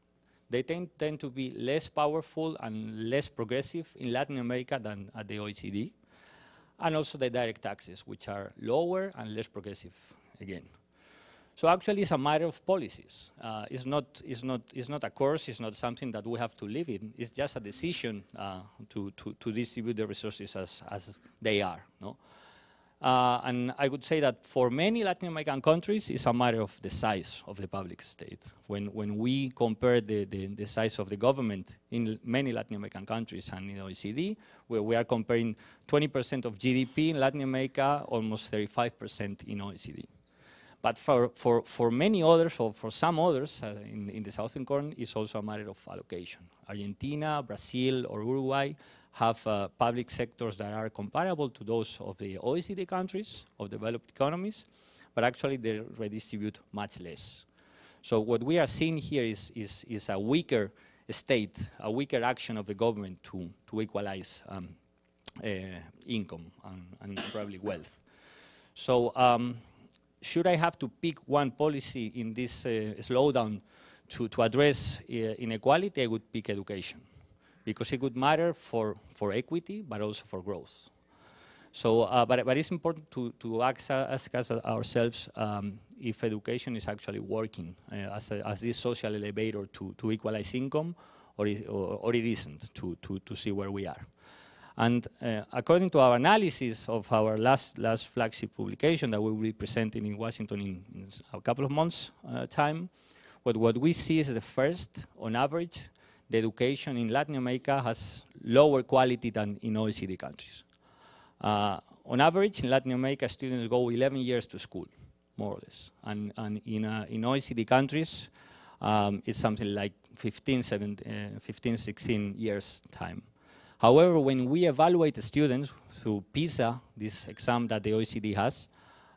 They tend, tend to be less powerful and less progressive in Latin America than at the OECD. And also the direct taxes, which are lower and less progressive again. So actually, it's a matter of policies. Uh, it's, not, it's, not, it's not a course, it's not something that we have to live in. It's just a decision uh, to, to, to, distribute the resources as, as they are. No? Uh, and I would say that for many Latin American countries, it's a matter of the size of the public state. When, when we compare the, the, the size of the government in many Latin American countries and in OECD, where we are comparing 20% of GDP in Latin America, almost 35% in OECD. But for, for, for many others, or for some others uh, in, in the Southern Cone, it's also a matter of allocation. Argentina, Brazil, or Uruguay have uh, public sectors that are comparable to those of the OECD countries, of developed economies, but actually they redistribute much less. So what we are seeing here is, is, is a weaker state, a weaker action of the government to, to equalize um, uh, income and, and, probably wealth. So um, should I have to pick one policy in this uh, slowdown to, to address uh, inequality, I would pick education because it would matter for, for equity, but also for growth. So, uh, but, but it's important to, to ask, ask us ourselves um, if education is actually working uh, as, a, as this social elevator to, to equalize income or, it, or, or, it isn't to, to, to see where we are. And uh, according to our analysis of our last, last flagship publication that we will be presenting in Washington in, in a couple of months' uh, time, what, what we see is the first, on average, the education in Latin America has lower quality than in OECD countries. Uh, on average, in Latin America, students go 11 years to school, more or less. And, and in, uh, in OECD countries, um, it's something like 15, 17, uh, 15, 16 years time. However, when we evaluate the students through PISA, this exam that the OECD has,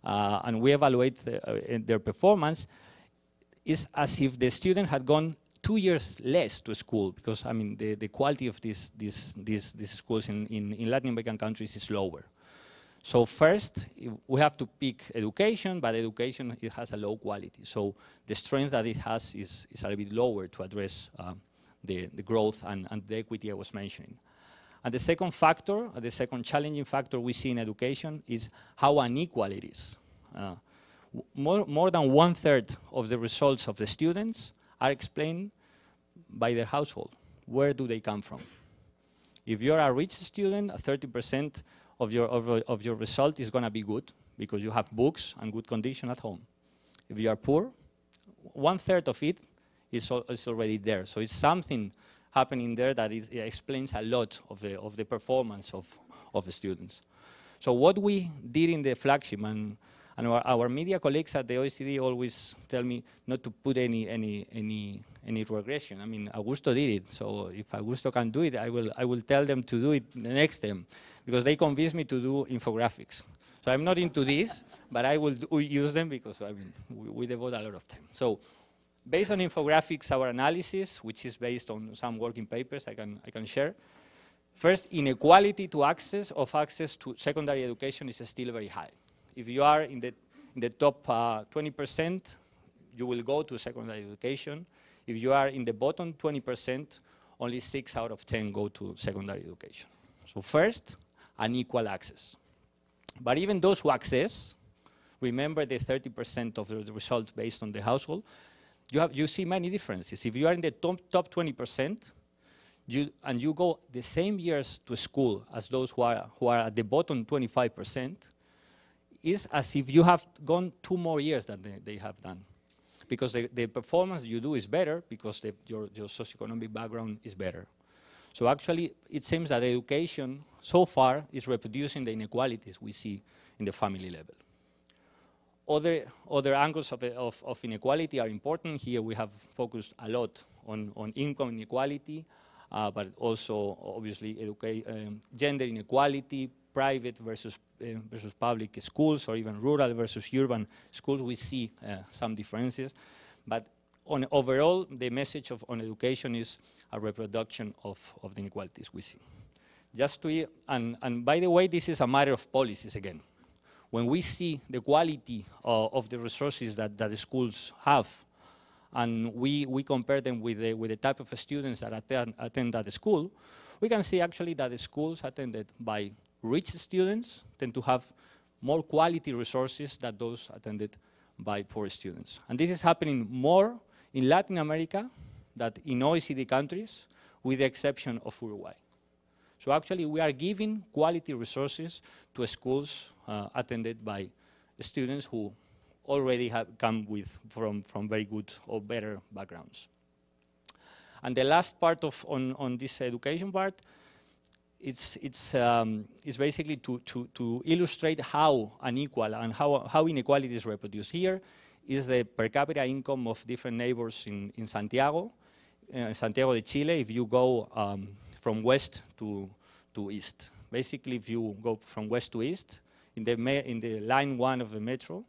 uh, and we evaluate the, uh, their performance, it's as if the student had gone two years less to school because I mean the, the quality of these, these, these, these schools in, in, in Latin American countries is lower. So first, we have to pick education, but education it has a low quality. So the strength that it has is, is a little bit lower to address uh, the, the growth and, and the equity I was mentioning. And the second factor, the second challenging factor we see in education is how unequal it is. Uh, more, more than one third of the results of the students are explained by their household. Where do they come from? If you're a rich student, 30% of your, of, of your result is going to be good because you have books and good condition at home. If you are poor, one third of it is, is already there. So it's something happening there that is, explains a lot of the, of the performance of, of the students. So what we did in the flagship, and and our, our, media colleagues at the OECD always tell me not to put any, any, any, any regression. I mean, Augusto did it, so if Augusto can do it, I will, I will tell them to do it the next time, because they convinced me to do infographics. So I'm not into this, but I will use them because I mean, we, we devote a lot of time. So based on infographics, our analysis, which is based on some working papers I can, I can share, First, inequality to access of access to secondary education is still very high. If you are in the, in the top 20%, uh, you will go to secondary education. If you are in the bottom 20%, only 6 out of 10 go to secondary education. So first, unequal access. But even those who access, remember the 30% of the, results based on the household, you, have, you see many differences. If you are in the top, top 20%, you, and you go the same years to school as those who are, who are at the bottom 25%, is as if you have gone two more years than they, they have done. Because the, the performance you do is better because the, your, your socioeconomic background is better. So actually, it seems that education so far is reproducing the inequalities we see in the family level. Other, other angles of, of, of inequality are important. Here we have focused a lot on, on income inequality, uh, but also obviously um, gender inequality, private versus, uh, versus public schools, or even rural versus urban schools, we see uh, some differences. But on overall, the message of, on education is a reproduction of, of the inequalities we see. Just to, and, and by the way, this is a matter of policies again. When we see the quality uh, of the resources that, that the schools have, and we, we compare them with the, with the type of students that attend, attend that school, we can see actually that the schools attended by rich students tend to have more quality resources than those attended by poor students. And this is happening more in Latin America than in OECD countries, with the exception of Uruguay. So actually, we are giving quality resources to schools uh, attended by students who already have come with from, from very good or better backgrounds. And the last part of on, on this education part, it's, it's, um, it's basically to, to, to illustrate how unequal and how, how inequality is reproduced. Here is the per capita income of different neighbors in, in Santiago, uh, Santiago de Chile, if you go um, from west to, to east. Basically, if you go from west to east, in the, in the line one of the metro,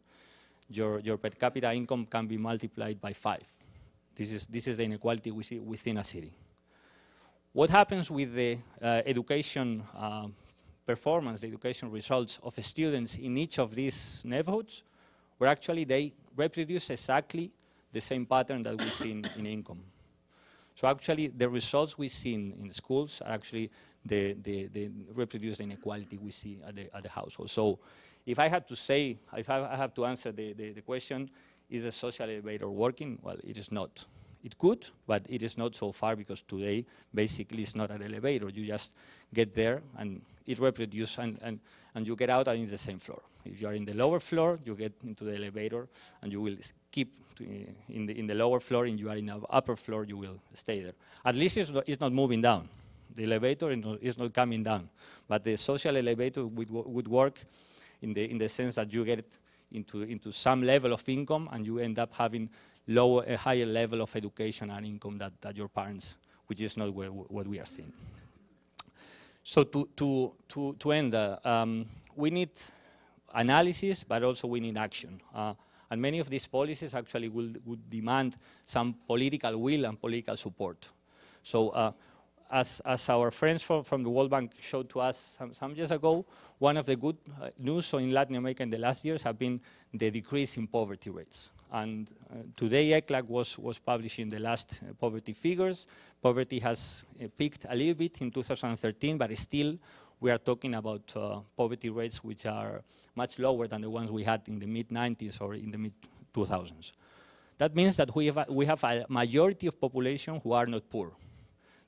your, your per capita income can be multiplied by five. This is, this is the inequality we see within a city. What happens with the uh, education uh, performance, the education results of students in each of these neighborhoods, where actually they reproduce exactly the same pattern that we see in, in income. So actually, the results we see in, in schools are actually the, the, the reproduce the inequality we see at the, at the household. So if I had to say, if I have to answer the, the, the question, is the social elevator working? Well, it is not. It could, but it is not so far because today basically it's not an elevator. You just get there and it reproduces and, and, and you get out and it's the same floor. If you are in the lower floor, you get into the elevator and you will keep eh, in, the, in the lower floor and you are in the upper floor, you will stay there. At least it's not, it's not moving down. The elevator is not coming down, but the social elevator would, would work in the, in the sense that you get into, into some level of income and you end up having lower, a higher level of education and income that, that your parents, which is not what we are seeing. So to, to, to, to end, uh, um, we need analysis, but also we need action. Uh, and many of these policies actually will, would demand some political will and political support. So uh, as, as our friends from, from the World Bank showed to us some, some years ago, one of the good uh, news in Latin America in the last years have been the decrease in poverty rates. And uh, today ECLAC was, was publishing the last uh, poverty figures. Poverty has uh, peaked a little bit in 2013, but still we are talking about uh, poverty rates which are much lower than the ones we had in the mid-90s or in the mid-2000s. That means that we have, a, we have a majority of population who are not poor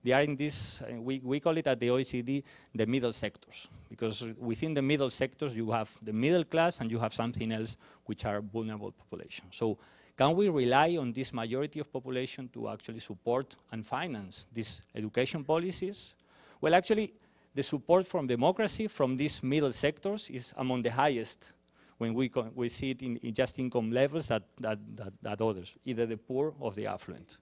they are in this, we, we call it at the OECD, the middle sectors. Because within the middle sectors, you have the middle class and you have something else which are vulnerable population. So can we rely on this majority of population to actually support and finance these education policies? Well, actually, the support from democracy from these middle sectors is among the highest when we, we see it in, in just income levels that, that, that, that others, either the poor or the affluent.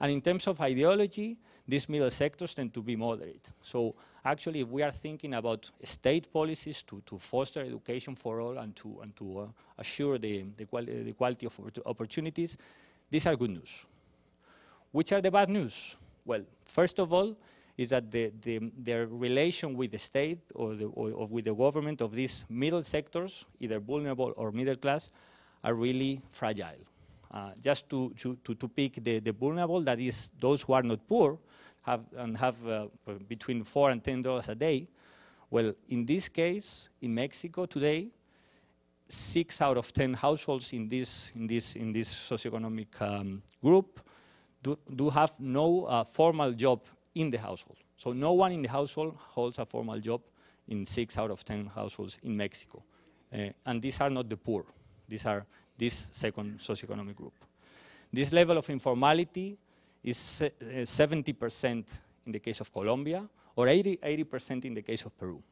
And in terms of ideology, these middle sectors tend to be moderate. So actually, if we are thinking about state policies to, to foster education for all and to, and to uh, assure the, the, quali the quality of opportunities, these are good news. Which are the bad news? Well, first of all, is that the, the, the relation with the state or, the, or, or, with the government of these middle sectors, either vulnerable or middle class, are really fragile. Uh, just to, to, to, pick the, the vulnerable, that is those who are not poor, have, and have uh, between four and ten dollars a day, Well, in this case, in Mexico today, six out of 10 households in this, in this, in this socioeconomic um, group do, do have no uh, formal job in the household. So no one in the household holds a formal job in six out of 10 households in Mexico. Uh, and these are not the poor. These are this second socioeconomic group. This level of informality is 70% in the case of Colombia or 80, 80% in the case of Peru.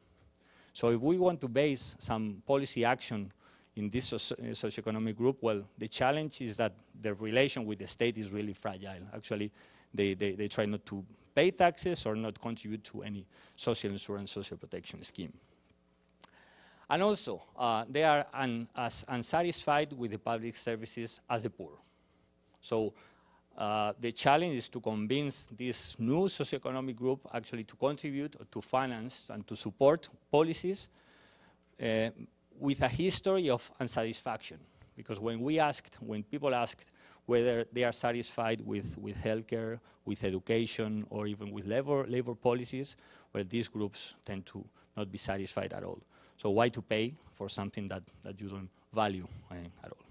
So if we want to base some policy action in this socioeconomic group, well, the challenge is that the relation with the state is really fragile. Actually, they, they, they try not to pay taxes or not contribute to any social insurance, social protection scheme. And also, uh, they are un as unsatisfied with the public services as the poor. So uh, the challenge is to convince this new socioeconomic group actually to contribute, to finance, and to support policies uh, with a history of unsatisfaction. Because when we asked, when people asked whether they are satisfied with, with healthcare, with education, or even with labor, labor policies, well, these groups tend to not be satisfied at all. So why to pay for something that, that you don't value uh, at all?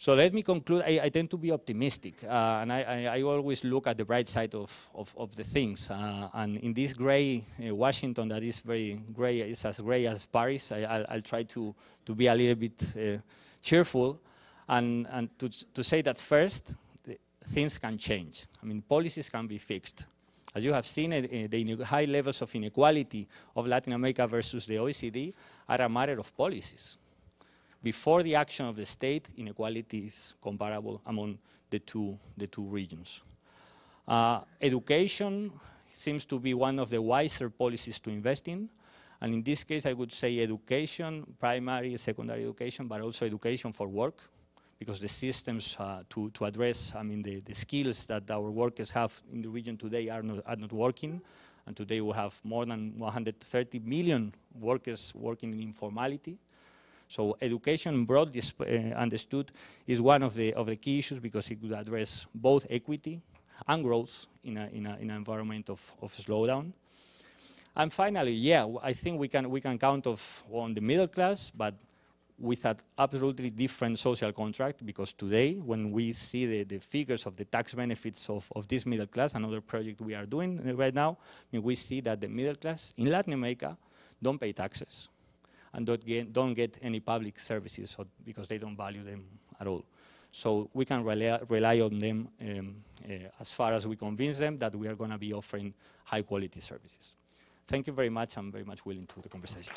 So let me conclude. I, I tend to be optimistic, uh, and I, I, I, always look at the bright side of, of, of the things. Uh, and in this gray uh, Washington that is very gray, it's as gray as Paris, I, will try to, to be a little bit uh, cheerful and, and to, to say that first, things can change. I mean, policies can be fixed. As you have seen, uh, the high levels of inequality of Latin America versus the OECD are a matter of policies before the action of the state, inequality is comparable among the two, the two regions. Uh, education seems to be one of the wiser policies to invest in. And in this case, I would say education, primary, secondary education, but also education for work, because the systems uh, to, to address, I mean, the, the skills that our workers have in the region today are not, are not working. And today we have more than 130 million workers working in informality. So education, broadly uh, understood, is one of the, of the key issues because it could address both equity and growth in, a, in, a, in an environment of, of slowdown. And finally, yeah, I think we can, we can count of, on the middle class, but with an absolutely different social contract because today, when we see the, the figures of the tax benefits of, of this middle class, another project we are doing right now, we see that the middle class in Latin America don't pay taxes and don't get, don't get any public services because they don't value them at all. So we can rely, rely on them um, uh, as far as we convince them that we are going to be offering high quality services. Thank you very much. I'm very much willing to the conversation.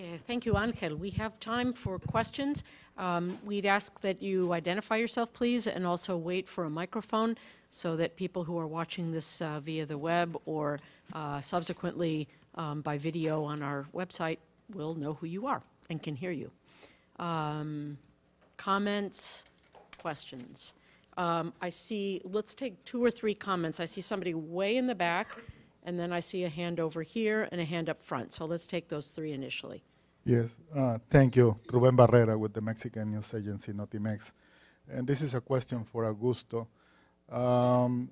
Uh, thank you, Angel. We have time for questions. Um, we'd ask that you identify yourself, please, and also wait for a microphone so that people who are watching this uh, via the web or uh, subsequently um, by video on our website will know who you are and can hear you. Um, comments, questions. Um, I see, let's take two or three comments. I see somebody way in the back, and then I see a hand over here and a hand up front. So let's take those three initially. Yes, uh, thank you. Ruben Barrera with the Mexican news agency Notimex. And this is a question for Augusto. Um,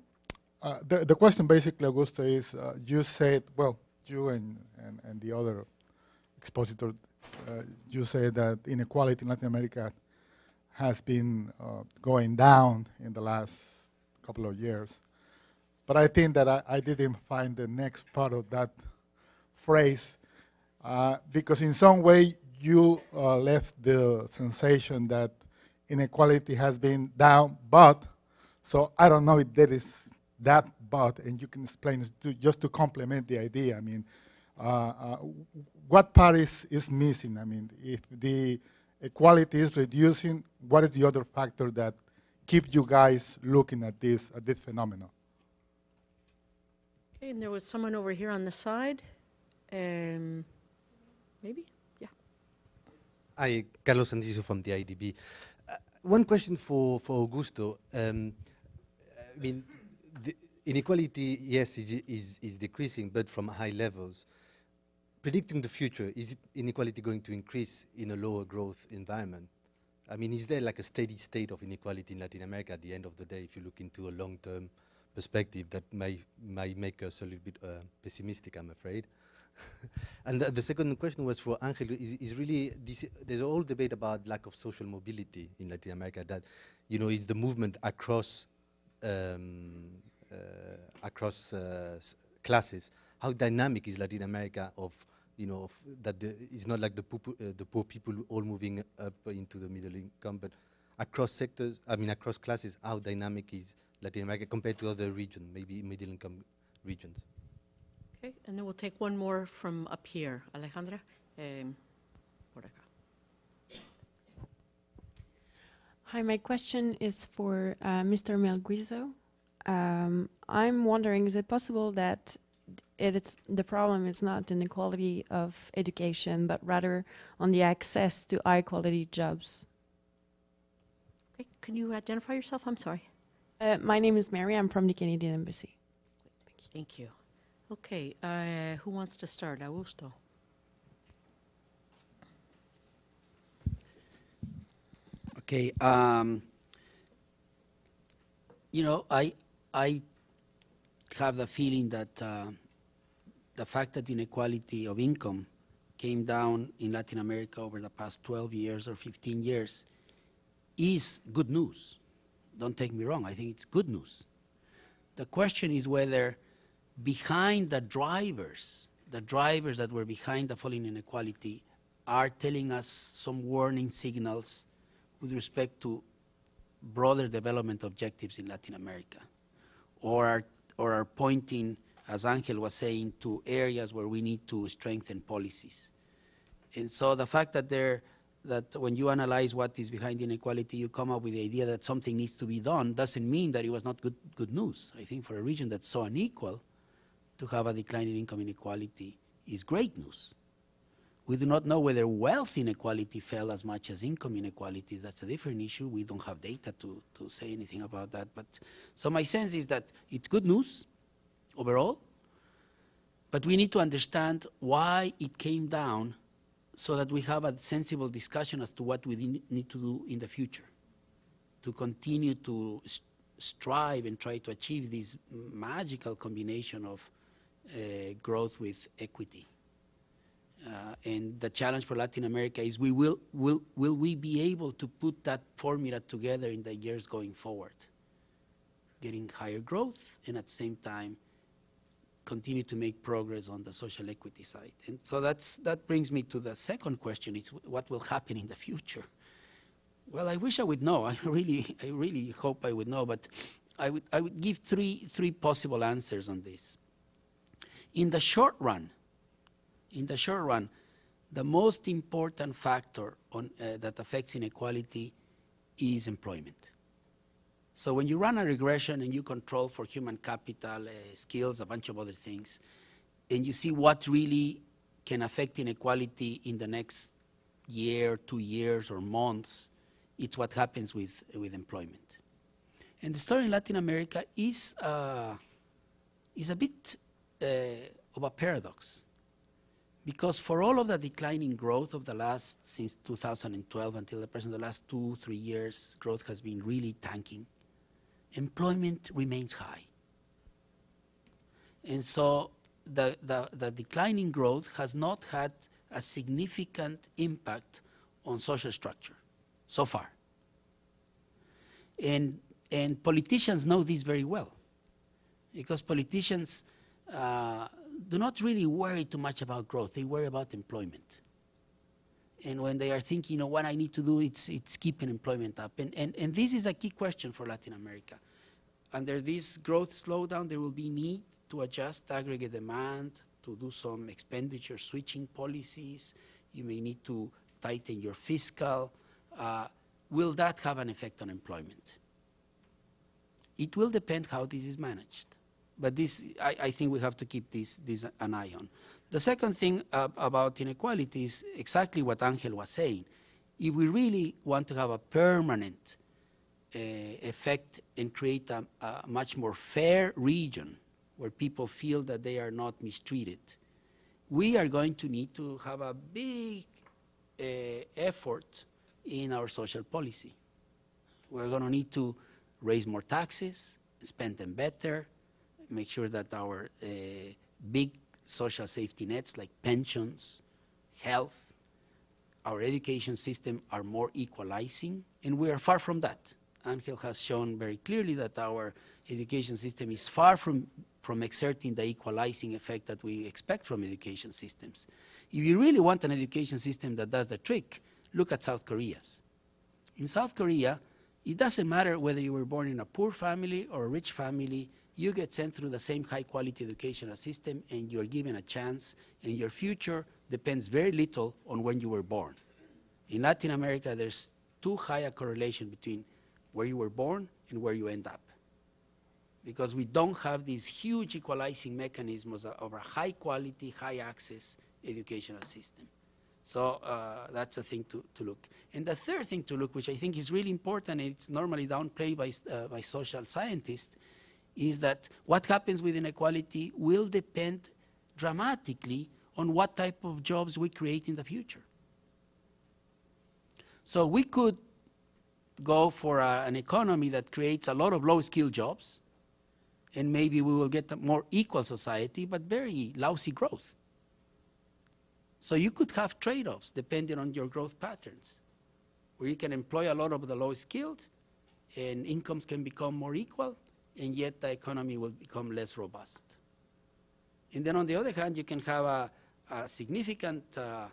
uh, the, the question basically, Augusto, is uh, you said, well, you and, and, and the other expositor, uh, you said that inequality in Latin America has been uh, going down in the last couple of years. But I think that I, I didn't find the next part of that phrase uh, because in some way you uh, left the sensation that inequality has been down, but, so I don't know if there is that but, and you can explain to, just to complement the idea. I mean, uh, uh, what part is, is missing? I mean, if the equality is reducing, what is the other factor that keep you guys looking at this, at this phenomenon? Okay, and there was someone over here on the side. Um, maybe? Yeah. Hi, Carlos Santiso from the IDB. One question for, for Augusto. Um, I mean, inequality, yes, is, is, is decreasing, but from high levels. Predicting the future, is inequality going to increase in a lower growth environment? I mean, is there like a steady state of inequality in Latin America at the end of the day if you look into a long-term perspective that may might make us a little bit uh, pessimistic, I'm afraid. and the, the second question was for Angel. Is, is really this, there's a whole debate about lack of social mobility in Latin America. That you know, it's the movement across um, uh, across uh, classes. How dynamic is Latin America of you know of that the, it's not like the poor, uh, the poor people all moving up into the middle income, but across sectors. I mean, across classes. How dynamic is Latin America compared to other regions, maybe middle income regions? Okay, and then we'll take one more from up here. Alejandra? em, por acá. Hi, my question is for uh, Mr. Melguizo. Um, I'm wondering, is it possible that it is, the problem is not inequality of education, but rather on the access to high-quality jobs? Okay, can you identify yourself? I'm sorry. Uh, my name is Mary. I'm from the Canadian Embassy. Thank you. Okay, uh, who wants to start? Augusto? Okay. Um, you know, I I have the feeling that uh, the fact that inequality of income came down in Latin America over the past 12 years or 15 years is good news. Don't take me wrong. I think it's good news. The question is whether behind the drivers, the drivers that were behind the falling inequality, are telling us some warning signals with respect to broader development objectives in Latin America, or are, or are pointing, as Angel was saying, to areas where we need to strengthen policies. And so the fact that there, that when you analyze what is behind inequality, you come up with the idea that something needs to be done, doesn't mean that it was not good, good news. I think for a region that's so unequal, to have a decline in income inequality is great news. We do not know whether wealth inequality fell as much as income inequality. That's a different issue. We don't have data to, to say anything about that. But so my sense is that it's good news overall, but we need to understand why it came down so that we have a sensible discussion as to what we need to do in the future to continue to strive and try to achieve this magical combination of growth with equity. Uh, and the challenge for Latin America is we will, will, will we be able to put that formula together in the years going forward? Getting higher growth and at the same time continue to make progress on the social equity side. And so that's, that brings me to the second question, is what will happen in the future? Well, I wish I would know. I really, I really hope I would know, but I would, I would give three, three possible answers on this. In the short run, in the short run, the most important factor on, uh, that affects inequality is employment. So when you run a regression and you control for human capital, uh, skills, a bunch of other things, and you see what really can affect inequality in the next year, two years, or months, it's what happens with, with employment. And the story in Latin America is, uh, is a bit uh, of a paradox. Because for all of the declining growth of the last, since 2012 until the present, the last two, three years, growth has been really tanking. Employment remains high. And so the, the, the declining growth has not had a significant impact on social structure so far. And, and politicians know this very well because politicians uh, do not really worry too much about growth. They worry about employment. And when they are thinking, you know, what I need to do, it's, it's keeping employment up. And, and, and this is a key question for Latin America. Under this growth slowdown, there will be need to adjust aggregate demand, to do some expenditure switching policies. You may need to tighten your fiscal. Uh, will that have an effect on employment? It will depend how this is managed. But this, I, I think we have to keep this, this an eye on. The second thing uh, about inequality is exactly what Angel was saying. If we really want to have a permanent uh, effect and create a, a much more fair region where people feel that they are not mistreated, we are going to need to have a big uh, effort in our social policy. We're going to need to raise more taxes, spend them better, make sure that our uh, big social safety nets like pensions, health, our education system are more equalizing, and we are far from that. Angel has shown very clearly that our education system is far from, from exerting the equalizing effect that we expect from education systems. If you really want an education system that does the trick, look at South Korea's. In South Korea, it doesn't matter whether you were born in a poor family or a rich family, you get sent through the same high quality educational system and you're given a chance, and your future depends very little on when you were born. In Latin America, there's too high a correlation between where you were born and where you end up. Because we don't have these huge equalizing mechanisms of a high quality, high access educational system. So uh, that's a thing to, to look. And the third thing to look, which I think is really important, and it's normally downplayed by, uh, by social scientists, is that what happens with inequality will depend dramatically on what type of jobs we create in the future. So we could go for a, an economy that creates a lot of low-skilled jobs, and maybe we will get a more equal society, but very lousy growth. So you could have trade-offs depending on your growth patterns, where you can employ a lot of the low-skilled, and incomes can become more equal, and yet the economy will become less robust. And then on the other hand, you can have a, a significant uh,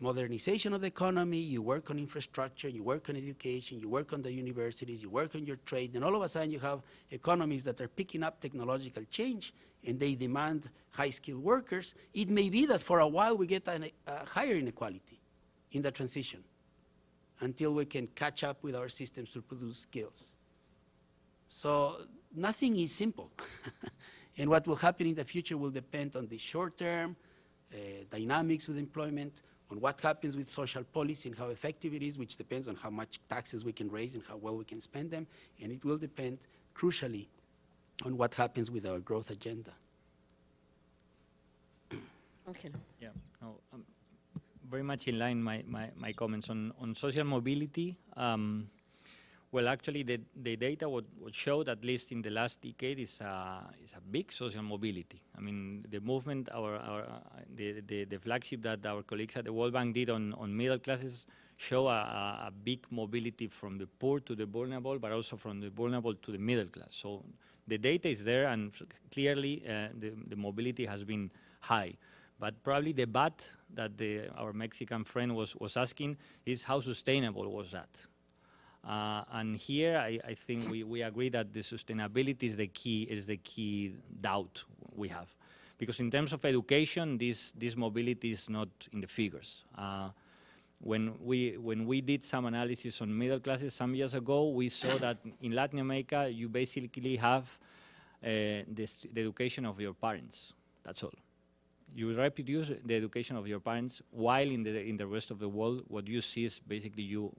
modernization of the economy, you work on infrastructure, you work on education, you work on the universities, you work on your trade, and all of a sudden you have economies that are picking up technological change and they demand high-skilled workers. It may be that for a while we get a higher inequality in the transition until we can catch up with our systems to produce skills. So nothing is simple. and what will happen in the future will depend on the short-term uh, dynamics with employment, on what happens with social policy and how effective it is, which depends on how much taxes we can raise and how well we can spend them, and it will depend, crucially, on what happens with our growth agenda. Okay. Yeah, no, um, very much in line my, my, my comments on, on social mobility. Um, well, actually, the, the data would, would show, at least in the last decade, is a, is a big social mobility. I mean, the movement, our, our, uh, the, the, the flagship that our colleagues at the World Bank did on, on middle classes show a, a, big mobility from the poor to the vulnerable, but also from the vulnerable to the middle class. So the data is there, and clearly uh, the, the mobility has been high. But probably the but that the, our Mexican friend was, was asking is how sustainable was that? Uh, and here, I, I think we, we agree that the sustainability is the key is the key doubt we have, because in terms of education, this this mobility is not in the figures. Uh, when we when we did some analysis on middle classes some years ago, we saw that in Latin America you basically have uh, the, the education of your parents. That's all you reproduce the education of your parents while in the in the rest of the world what you see is basically you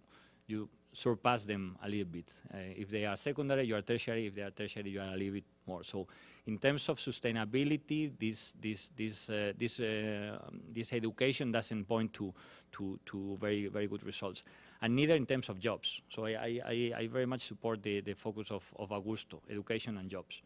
you surpass them a little bit. Uh, if they are secondary, you are tertiary. If they are tertiary, you are a little bit more. So, in terms of sustainability, this this this uh, this uh, this education doesn't point to to to very very good results, and neither in terms of jobs. So, I I, I very much support the the focus of of Augusto, education and jobs.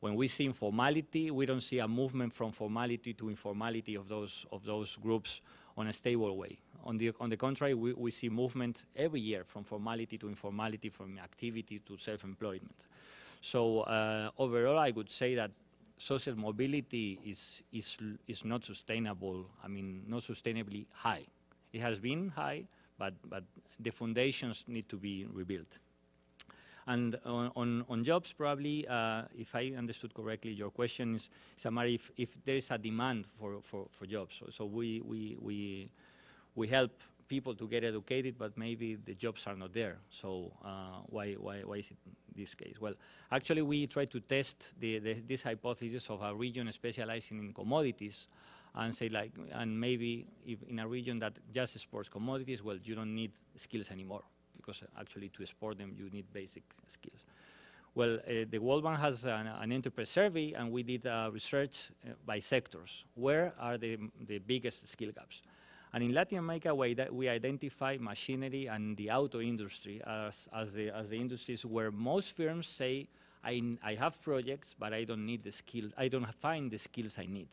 When we see informality, we don't see a movement from formality to informality of those of those groups on a stable way. On the, on the contrary, we, we see movement every year from formality to informality, from activity to self-employment. So uh, overall, I would say that social mobility is, is, is not sustainable, I mean, not sustainably high. It has been high, but, but the foundations need to be rebuilt. And on, on, on jobs, probably, uh, if I understood correctly, your question is, matter if, if there is a demand for, for, for jobs. So, so we, we, we, we help people to get educated, but maybe the jobs are not there. So uh, why, why, why is it this case? Well, actually, we try to test the, the, this hypothesis of a region specializing in commodities and say like, and maybe if in a region that just exports commodities, well, you don't need skills anymore because actually to export them, you need basic skills. Well, uh, the World Bank has an, an, enterprise survey, and we did uh, research uh, by sectors. Where are the, the biggest skill gaps? And in Latin America, we, we identify machinery and the auto industry as, as, the, as the industries where most firms say, I, I have projects, but I don't need the skills. I don't find the skills I need.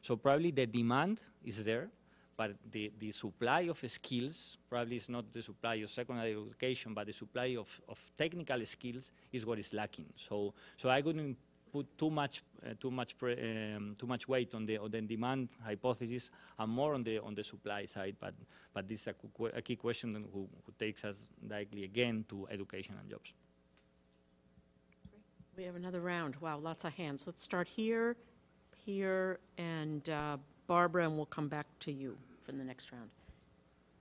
So probably the demand is there, but the, the supply of skills probably is not the supply of secondary education, but the supply of, of technical skills is what is lacking. So, so I wouldn't put too much, uh, too much, pre, um, too much weight on the, on the demand hypothesis and more on the, on the supply side. But, but this is a, cu- a key question who, who takes us directly again to education and jobs. We have another round. Wow, lots of hands. Let's start here, here, and uh, Barbara, and we'll come back to you for the next round.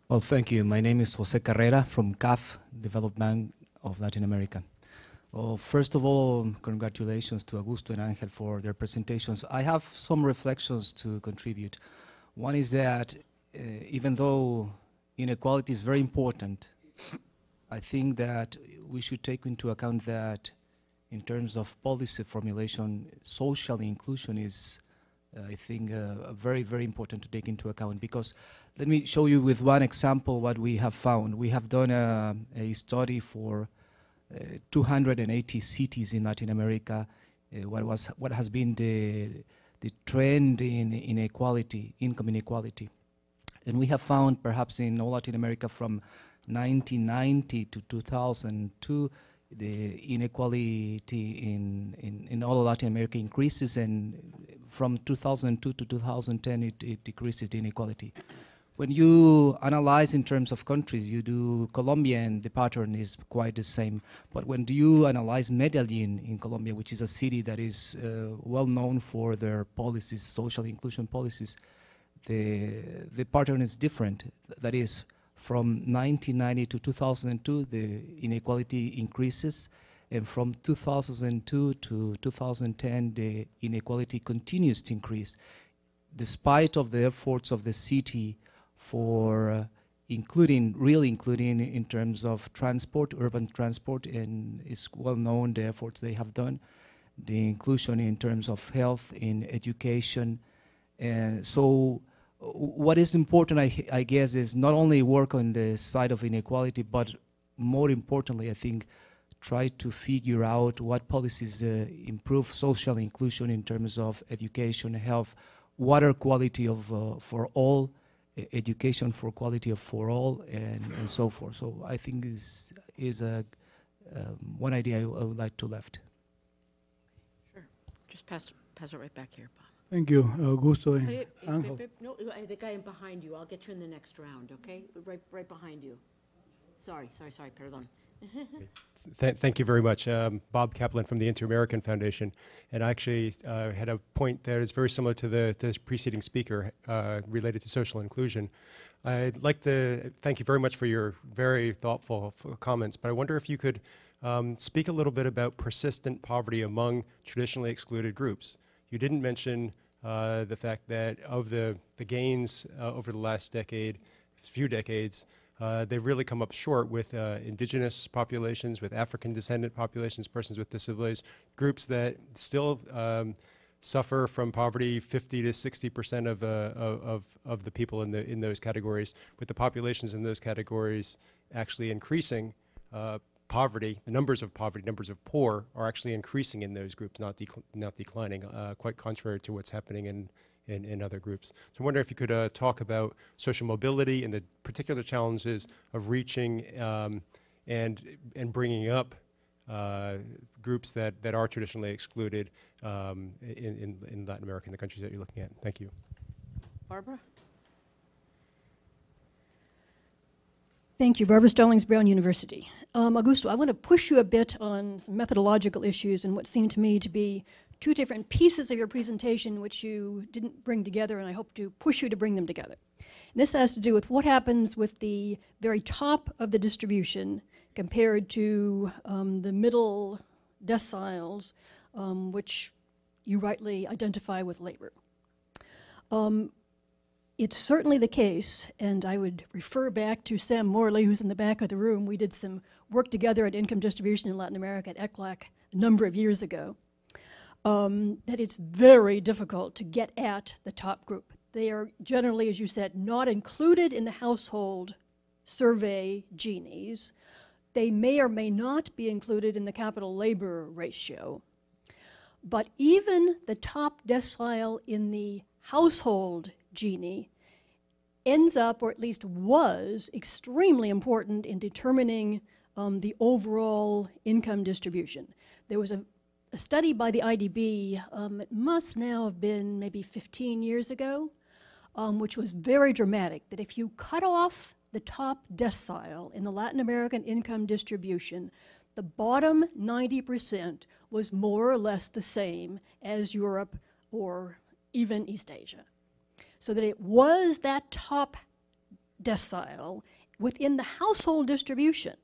Well, thank you. My name is Jose Carrera from CAF, Development of Latin America. Well, first of all, congratulations to Augusto and Angel for their presentations. I have some reflections to contribute. One is that uh, even though inequality is very important, I think that we should take into account that in terms of policy formulation, social inclusion is, uh, I think, uh, very, very important to take into account because let me show you with one example what we have found. We have done a, a study for 280 cities in Latin America. Uh, what was what has been the the trend in inequality, income inequality, and we have found perhaps in all Latin America from 1990 to 2002 the inequality in, in, in all Latin America increases, and from 2002 to 2010, it, it decreases the inequality. When you analyze in terms of countries, you do Colombia, and the pattern is quite the same. But when do you analyze Medellin in Colombia, which is a city that is uh, well known for their policies, social inclusion policies, the the pattern is different. That is, from 1990 to 2002, the inequality increases, and from 2002 to 2010, the inequality continues to increase, despite of the efforts of the city for uh, including, really including in terms of transport, urban transport, and it's well known the efforts they have done, the inclusion in terms of health, in education, and so what is important, I, I guess, is not only work on the side of inequality, but more importantly, I think, try to figure out what policies uh, improve social inclusion in terms of education, health, water quality of uh, for all, education for quality of for all, and, and so forth. So I think is is a um, one idea I, I would like to left. Sure, just pass, pass it right back here, Bob. Thank you, Augusto and Hey, hey, Angel. babe, babe, No, the guy in behind you, I'll get you in the next round, okay? Right, right behind you. Sorry, sorry, sorry, perdón. Th- thank you very much. Um, Bob Kaplan from the Inter-American Foundation. And I actually uh, had a point that is very similar to the preceding speaker uh, related to social inclusion. I'd like to thank you very much for your very thoughtful comments, but I wonder if you could um, speak a little bit about persistent poverty among traditionally excluded groups. You didn't mention uh, the fact that of the, the gains uh, over the last decade, few decades, uh, they've really come up short with uh, indigenous populations, with African descendant populations, persons with disabilities, groups that still um, suffer from poverty. 50 to 60 percent of, uh, of, of- the people in the in those categories, with the populations in those categories actually increasing. Uh, poverty, the numbers of poverty, numbers of poor, are actually increasing in those groups, not not declining. Uh, quite contrary to what's happening in in, in other groups. So I wonder if you could uh, talk about social mobility and the particular challenges of reaching um, and and bringing up uh, groups that, that are traditionally excluded um, in, in, in Latin America and the countries that you're looking at. Thank you. Barbara? Thank you. Barbara Stallings, Brown University. Um, Augusto, I want to push you a bit on some methodological issues and what seemed to me to be two different pieces of your presentation which you didn't bring together, and I hope to push you to bring them together. And this has to do with what happens with the very top of the distribution compared to um, the middle deciles, um, which you rightly identify with labor. Um, it's certainly the case, and I would refer back to Sam Morley, who's in the back of the room. We did some work together at income distribution in Latin America at ECLAC a number of years ago. Um, that it's very difficult to get at the top group. They are generally, as you said, not included in the household survey Ginis. they may or may not be included in the capital labor ratio. But even the top decile in the household Gini ends up, or at least was, extremely important in determining um, the overall income distribution. There was a, a study by the IDB, um, it must now have been maybe 15 years ago, um, which was very dramatic, that if you cut off the top decile in the Latin American income distribution, the bottom 90% was more or less the same as Europe or even East Asia. So that it was that top decile within the household distribution.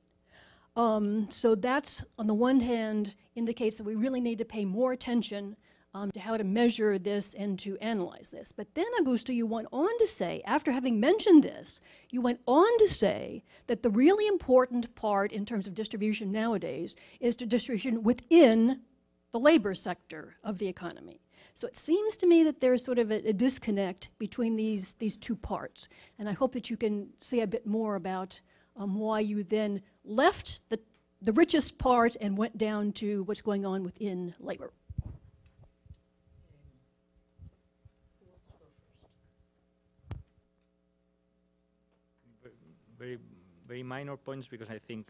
Um, so that's, on the one hand, indicates that we really need to pay more attention um, to how to measure this and to analyze this. But then, Augusto, you went on to say, after having mentioned this, you went on to say that the really important part in terms of distribution nowadays is to distribution within the labor sector of the economy. So it seems to me that there's sort of a, a, disconnect between these, these two parts. And I hope that you can say a bit more about um, why you then left the, the richest part and went down to what's going on within labor. Very, very minor points because I think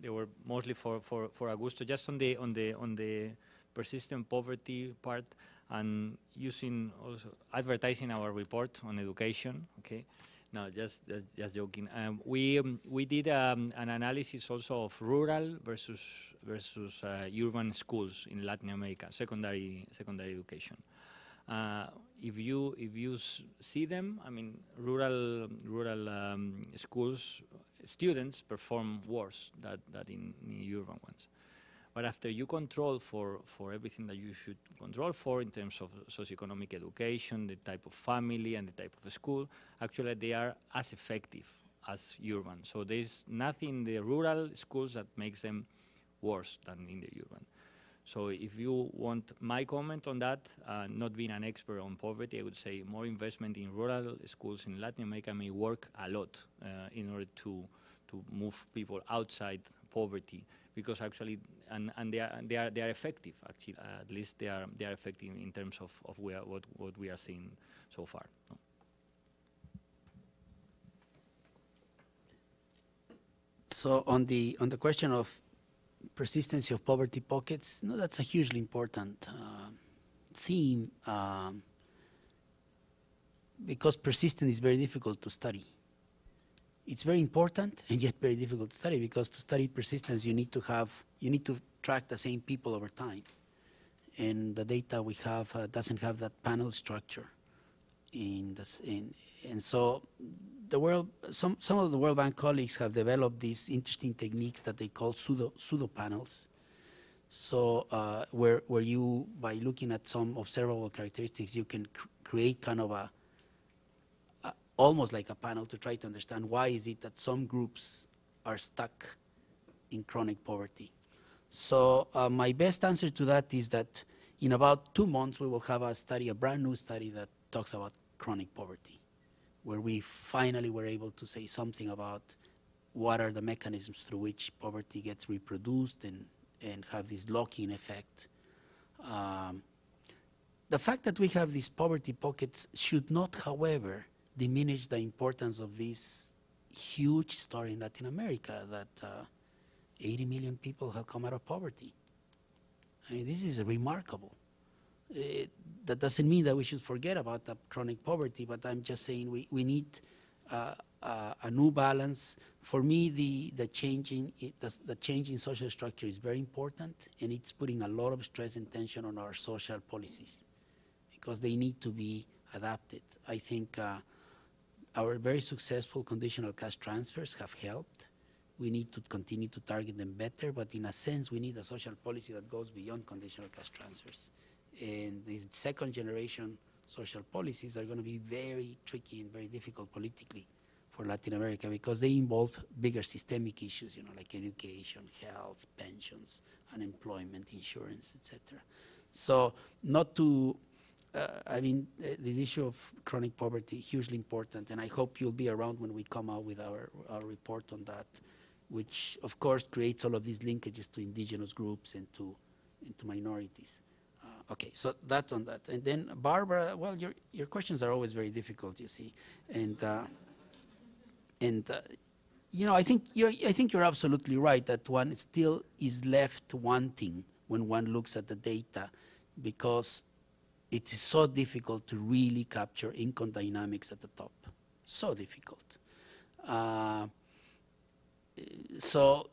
they were mostly for, for, for Augusto. Just on the on the on the persistent poverty part and using also advertising our report on education. Okay, no, just just, just joking. Um, we um, we did um, an analysis also of rural versus versus uh, urban schools in Latin America, secondary secondary education. Uh, if you if you see them, I mean, rural rural um, schools students perform worse than, than in, in urban ones. But after you control for, for everything that you should control for in terms of socioeconomic education, the type of family and the type of school, actually they are as effective as urban. So there's nothing in the rural schools that makes them worse than in the urban. So if you want my comment on that, uh, not being an expert on poverty, I would say more investment in rural schools in Latin America may work a lot uh, in order to, to move people outside poverty because actually, and, and they, are, they, are, they are effective, actually, uh, at least they are, they are effective in terms of, of what, what we are seeing so far. No? So on the, on the question of persistency of poverty pockets, no, that's a hugely important uh, theme um, because persistence is very difficult to study it's very important and yet very difficult to study because to study persistence you need to have you need to track the same people over time. And the data we have uh, doesn't have that panel structure in this in, and so the world some some of the World Bank colleagues have developed these interesting techniques that they call pseudo pseudo panels. So uh, where where you by looking at some observable characteristics you can cr create kind of a almost like a panel to try to understand why is it that some groups are stuck in chronic poverty. So uh, my best answer to that is that in about two months we will have a study, a brand new study that talks about chronic poverty, where we finally were able to say something about what are the mechanisms through which poverty gets reproduced and, and have this locking effect. Um, the fact that we have these poverty pockets should not, however, diminish the importance of this huge story in Latin America that uh, 80 million people have come out of poverty. I mean, this is remarkable. It, that doesn't mean that we should forget about the chronic poverty, but I'm just saying we, we need uh, uh, a new balance. For me, the, the, changing, the, the changing social structure is very important, and it's putting a lot of stress and tension on our social policies because they need to be adapted. I think uh, our very successful conditional cash transfers have helped. We need to continue to target them better, but in a sense, we need a social policy that goes beyond conditional cash transfers. And these second generation social policies are going to be very tricky and very difficult politically for Latin America because they involve bigger systemic issues, you know, like education, health, pensions, unemployment, insurance, etc. So not to I mean, uh, this issue of chronic poverty hugely important, and I hope you'll be around when we come out with our, our report on that. which of course creates all of these linkages to indigenous groups and to, and to minorities. Uh, okay, so that on that. And then Barbara, well, your, your questions are always very difficult, you see. And, uh, and uh, you know, I think, you're, I think you're absolutely right that one still is left wanting when one looks at the data because it is so difficult to really capture income dynamics at the top. So difficult. Uh, so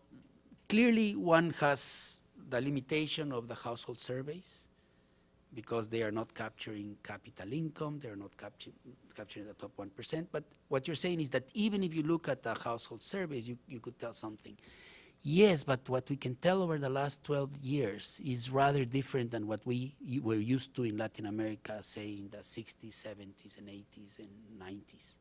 clearly one has the limitation of the household surveys because they are not capturing capital income, they're not capturing, capturing the top 1%. But what you're saying is that even if you look at the household surveys, you, you could tell something. Yes, but what we can tell over the last 12 years is rather different than what we were used to in Latin America, say in the 60s, 70s, and 80s and 90s.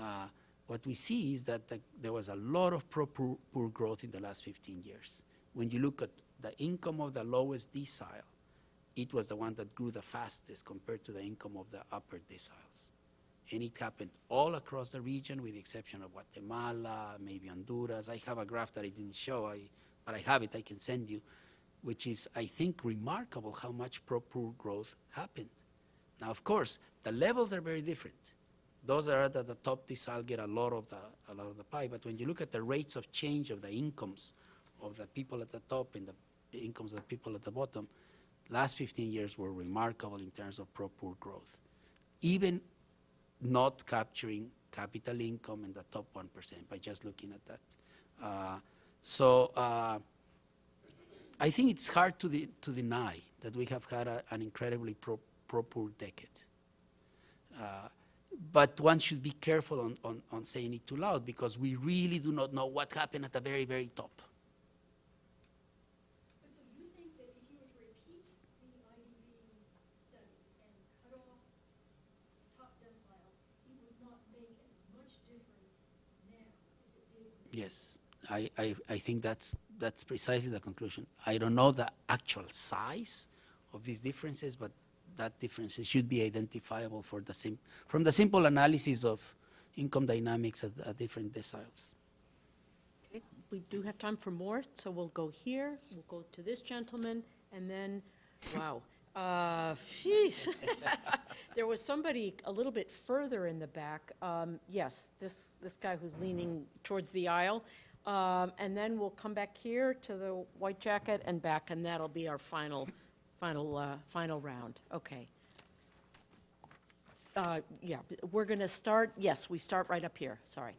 Uh, what we see is that the, there was a lot of poor, poor growth in the last 15 years. When you look at the income of the lowest decile, it was the one that grew the fastest compared to the income of the upper deciles. And it happened all across the region with the exception of Guatemala, maybe Honduras. I have a graph that I didn't show, I, but I have it, I can send you, which is, I think, remarkable how much pro-poor growth happened. Now, of course, the levels are very different. Those that are at the top decile get a lot of the, a lot of the pie, but when you look at the rates of change of the incomes of the people at the top and the incomes of the people at the bottom, last 15 years were remarkable in terms of pro-poor growth. Even not capturing capital income in the top 1% by just looking at that. Uh, so uh, I think it's hard to, de to deny that we have had a, an incredibly pro-poor decade. Uh, but one should be careful on, on, on saying it too loud because we really do not know what happened at the very, very top. Yes, I, I, I think that's, that's precisely the conclusion. I don't know the actual size of these differences, but that differences should be identifiable for the from the simple analysis of income dynamics at, at different deciles. Okay, we do have time for more, so we'll go here, we'll go to this gentleman, and then, wow. Uh, jeez. there was somebody a little bit further in the back. Um, yes, this, this guy who's leaning towards the aisle. Um, and then we'll come back here to the white jacket and back, and that'll be our final, final, uh, final round. Okay. Uh, yeah, we're going to start. Yes, we start right up here. Sorry.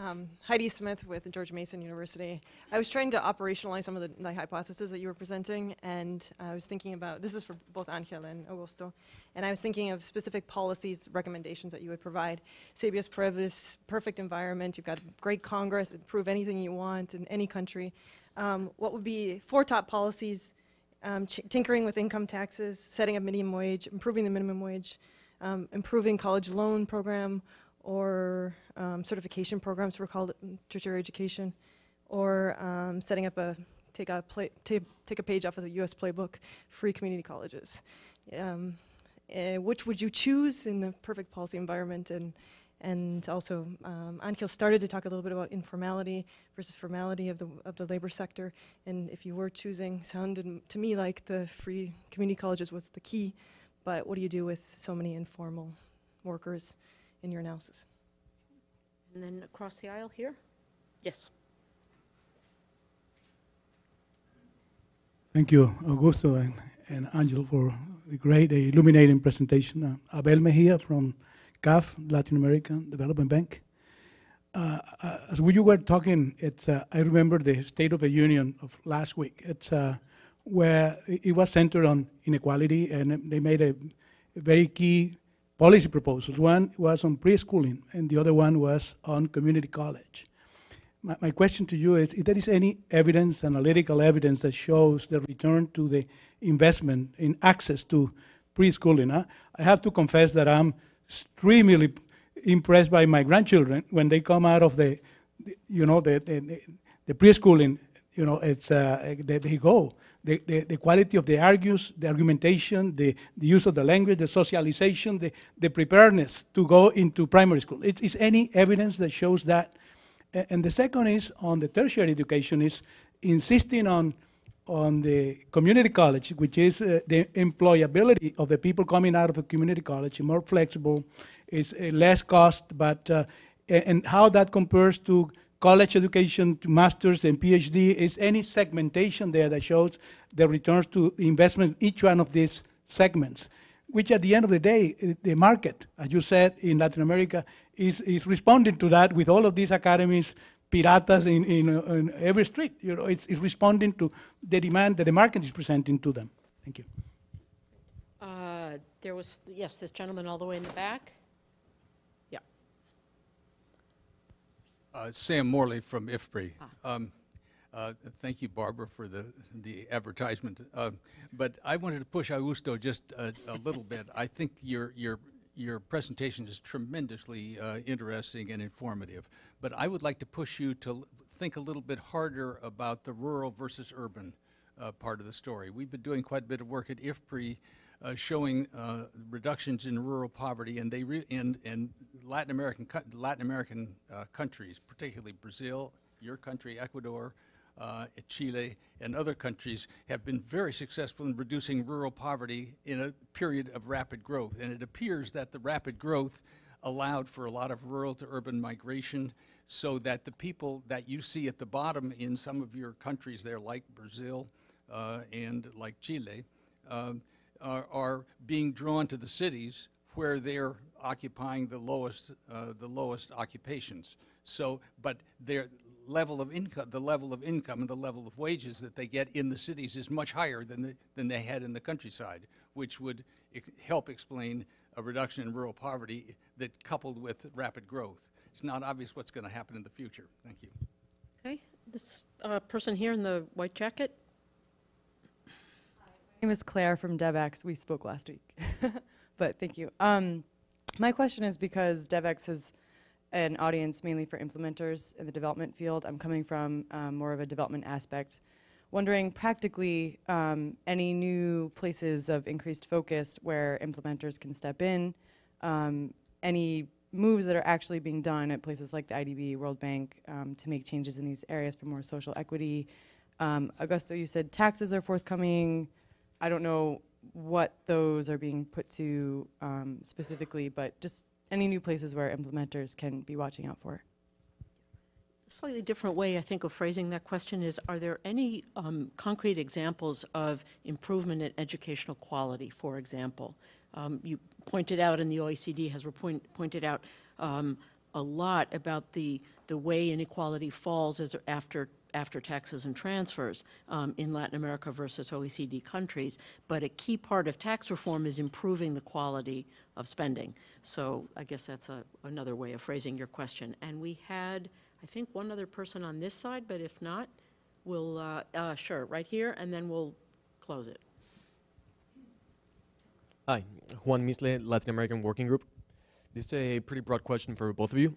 Um, Heidi Smith with George Mason University. I was trying to operationalize some of the, the, hypotheses that you were presenting, and I was thinking about this is for both Angel and Augusto, and I was thinking of specific policies, recommendations that you would provide. Sabius Brevis, perfect environment. You've got great Congress, improve anything you want in any country. Um, what would be four top policies? Um, tinkering with income taxes, setting a minimum wage, improving the minimum wage, um, improving college loan program, or um, certification programs, we're called tertiary education, or um, setting up a take a play, take a page off of the U.S. playbook, free community colleges. Um, uh, which would you choose in the perfect policy environment? And and also, um, Angel started to talk a little bit about informality versus formality of the of the labor sector. And if you were choosing, sounded to me like the free community colleges was the key. But what do you do with so many informal workers? In your analysis. And then across the aisle here? Yes. Thank you, Augusto and, and Angel, for the great, uh, illuminating presentation. Uh, Abel Mejia from CAF, Latin American Development Bank. Uh, uh as we, you were talking, it's, uh, I remember the State of the Union of last week. It's uh, where it was centered on inequality, and they made a, a very key policy proposals. One was on preschooling, and the other one was on community college. My, my, question to you is if there is any evidence, analytical evidence, that shows the return to the investment in access to preschooling. Huh? I have to confess that I'm extremely impressed by my grandchildren when they come out of the, the you know, the, the, the, preschooling, you know, it's, uh, they, they go the, the, the, quality of the argues, the argumentation, the, the use of the language, the socialization, the, the preparedness to go into primary school. Is, is any evidence that shows that? And the second is on the tertiary education is insisting on on the community college, which is uh, the employability of the people coming out of the community college, more flexible, is uh, less cost, but uh, and how that compares to college education, to masters and PhD, is any segmentation there that shows the returns to investment in each one of these segments, which at the end of the day, uh, the market, as you said, in Latin America, is, is responding to that with all of these academies, piratas in, in, in every street. You know, it's, it's responding to the demand that the market is presenting to them. Thank you. Uh, There was, yes, this gentleman all the way in the back. Yeah. Uh, Sam Morley from IFPRI. Um, uh, Thank you, Barbara, for the, the advertisement. Uh, But I wanted to push Augusto just a, a little bit. I think your, your, your presentation is tremendously uh, interesting and informative. But I would like to push you to think a little bit harder about the rural versus urban uh, part of the story. We've been doing quite a bit of work at IFPRI uh, showing uh, reductions in rural poverty, and they re- and and Latin American co- Latin American uh, countries, particularly Brazil, your country, Ecuador, uh, Chile, and other countries, have been very successful in reducing rural poverty in a period of rapid growth. And it appears that the rapid growth allowed for a lot of rural to urban migration, so that the people that you see at the bottom in some of your countries there, like Brazil uh, and like Chile, um, are, are being drawn to the cities where they're occupying the lowest, uh, the lowest occupations. So, but their level of income, the level of income and the level of wages that they get in the cities is much higher than, the, than they had in the countryside, which would ex- help explain a reduction in rural poverty that coupled with rapid growth. It's not obvious what's going to happen in the future. Thank you. Okay, this uh, person here in the white jacket. My name is Claire from Devex. We spoke last week, but thank you. Um, my question is because Devex is an audience mainly for implementers in the development field. I'm coming from um, more of a development aspect. Wondering practically um, any new places of increased focus where implementers can step in, um, any moves that are actually being done at places like the IDB, World Bank, um, to make changes in these areas for more social equity. Um, Augusto, you said taxes are forthcoming. I don't know what those are being put to um, specifically, but just any new places where implementers can be watching out for. A slightly different way, I think, of phrasing that question is, are there any um, concrete examples of improvement in educational quality, for example? Um, You pointed out, and the OECD has repoint- pointed out um, a lot about the, the way inequality falls as after, after taxes and transfers um, in Latin America versus OECD countries. But a key part of tax reform is improving the quality of spending. So I guess that's a, another way of phrasing your question. And we had, I think, one other person on this side, but if not, we'll, uh, uh, sure, right here, and then we'll close it. Hi, Juan Misle, Latin American Working Group. This is a pretty broad question for both of you.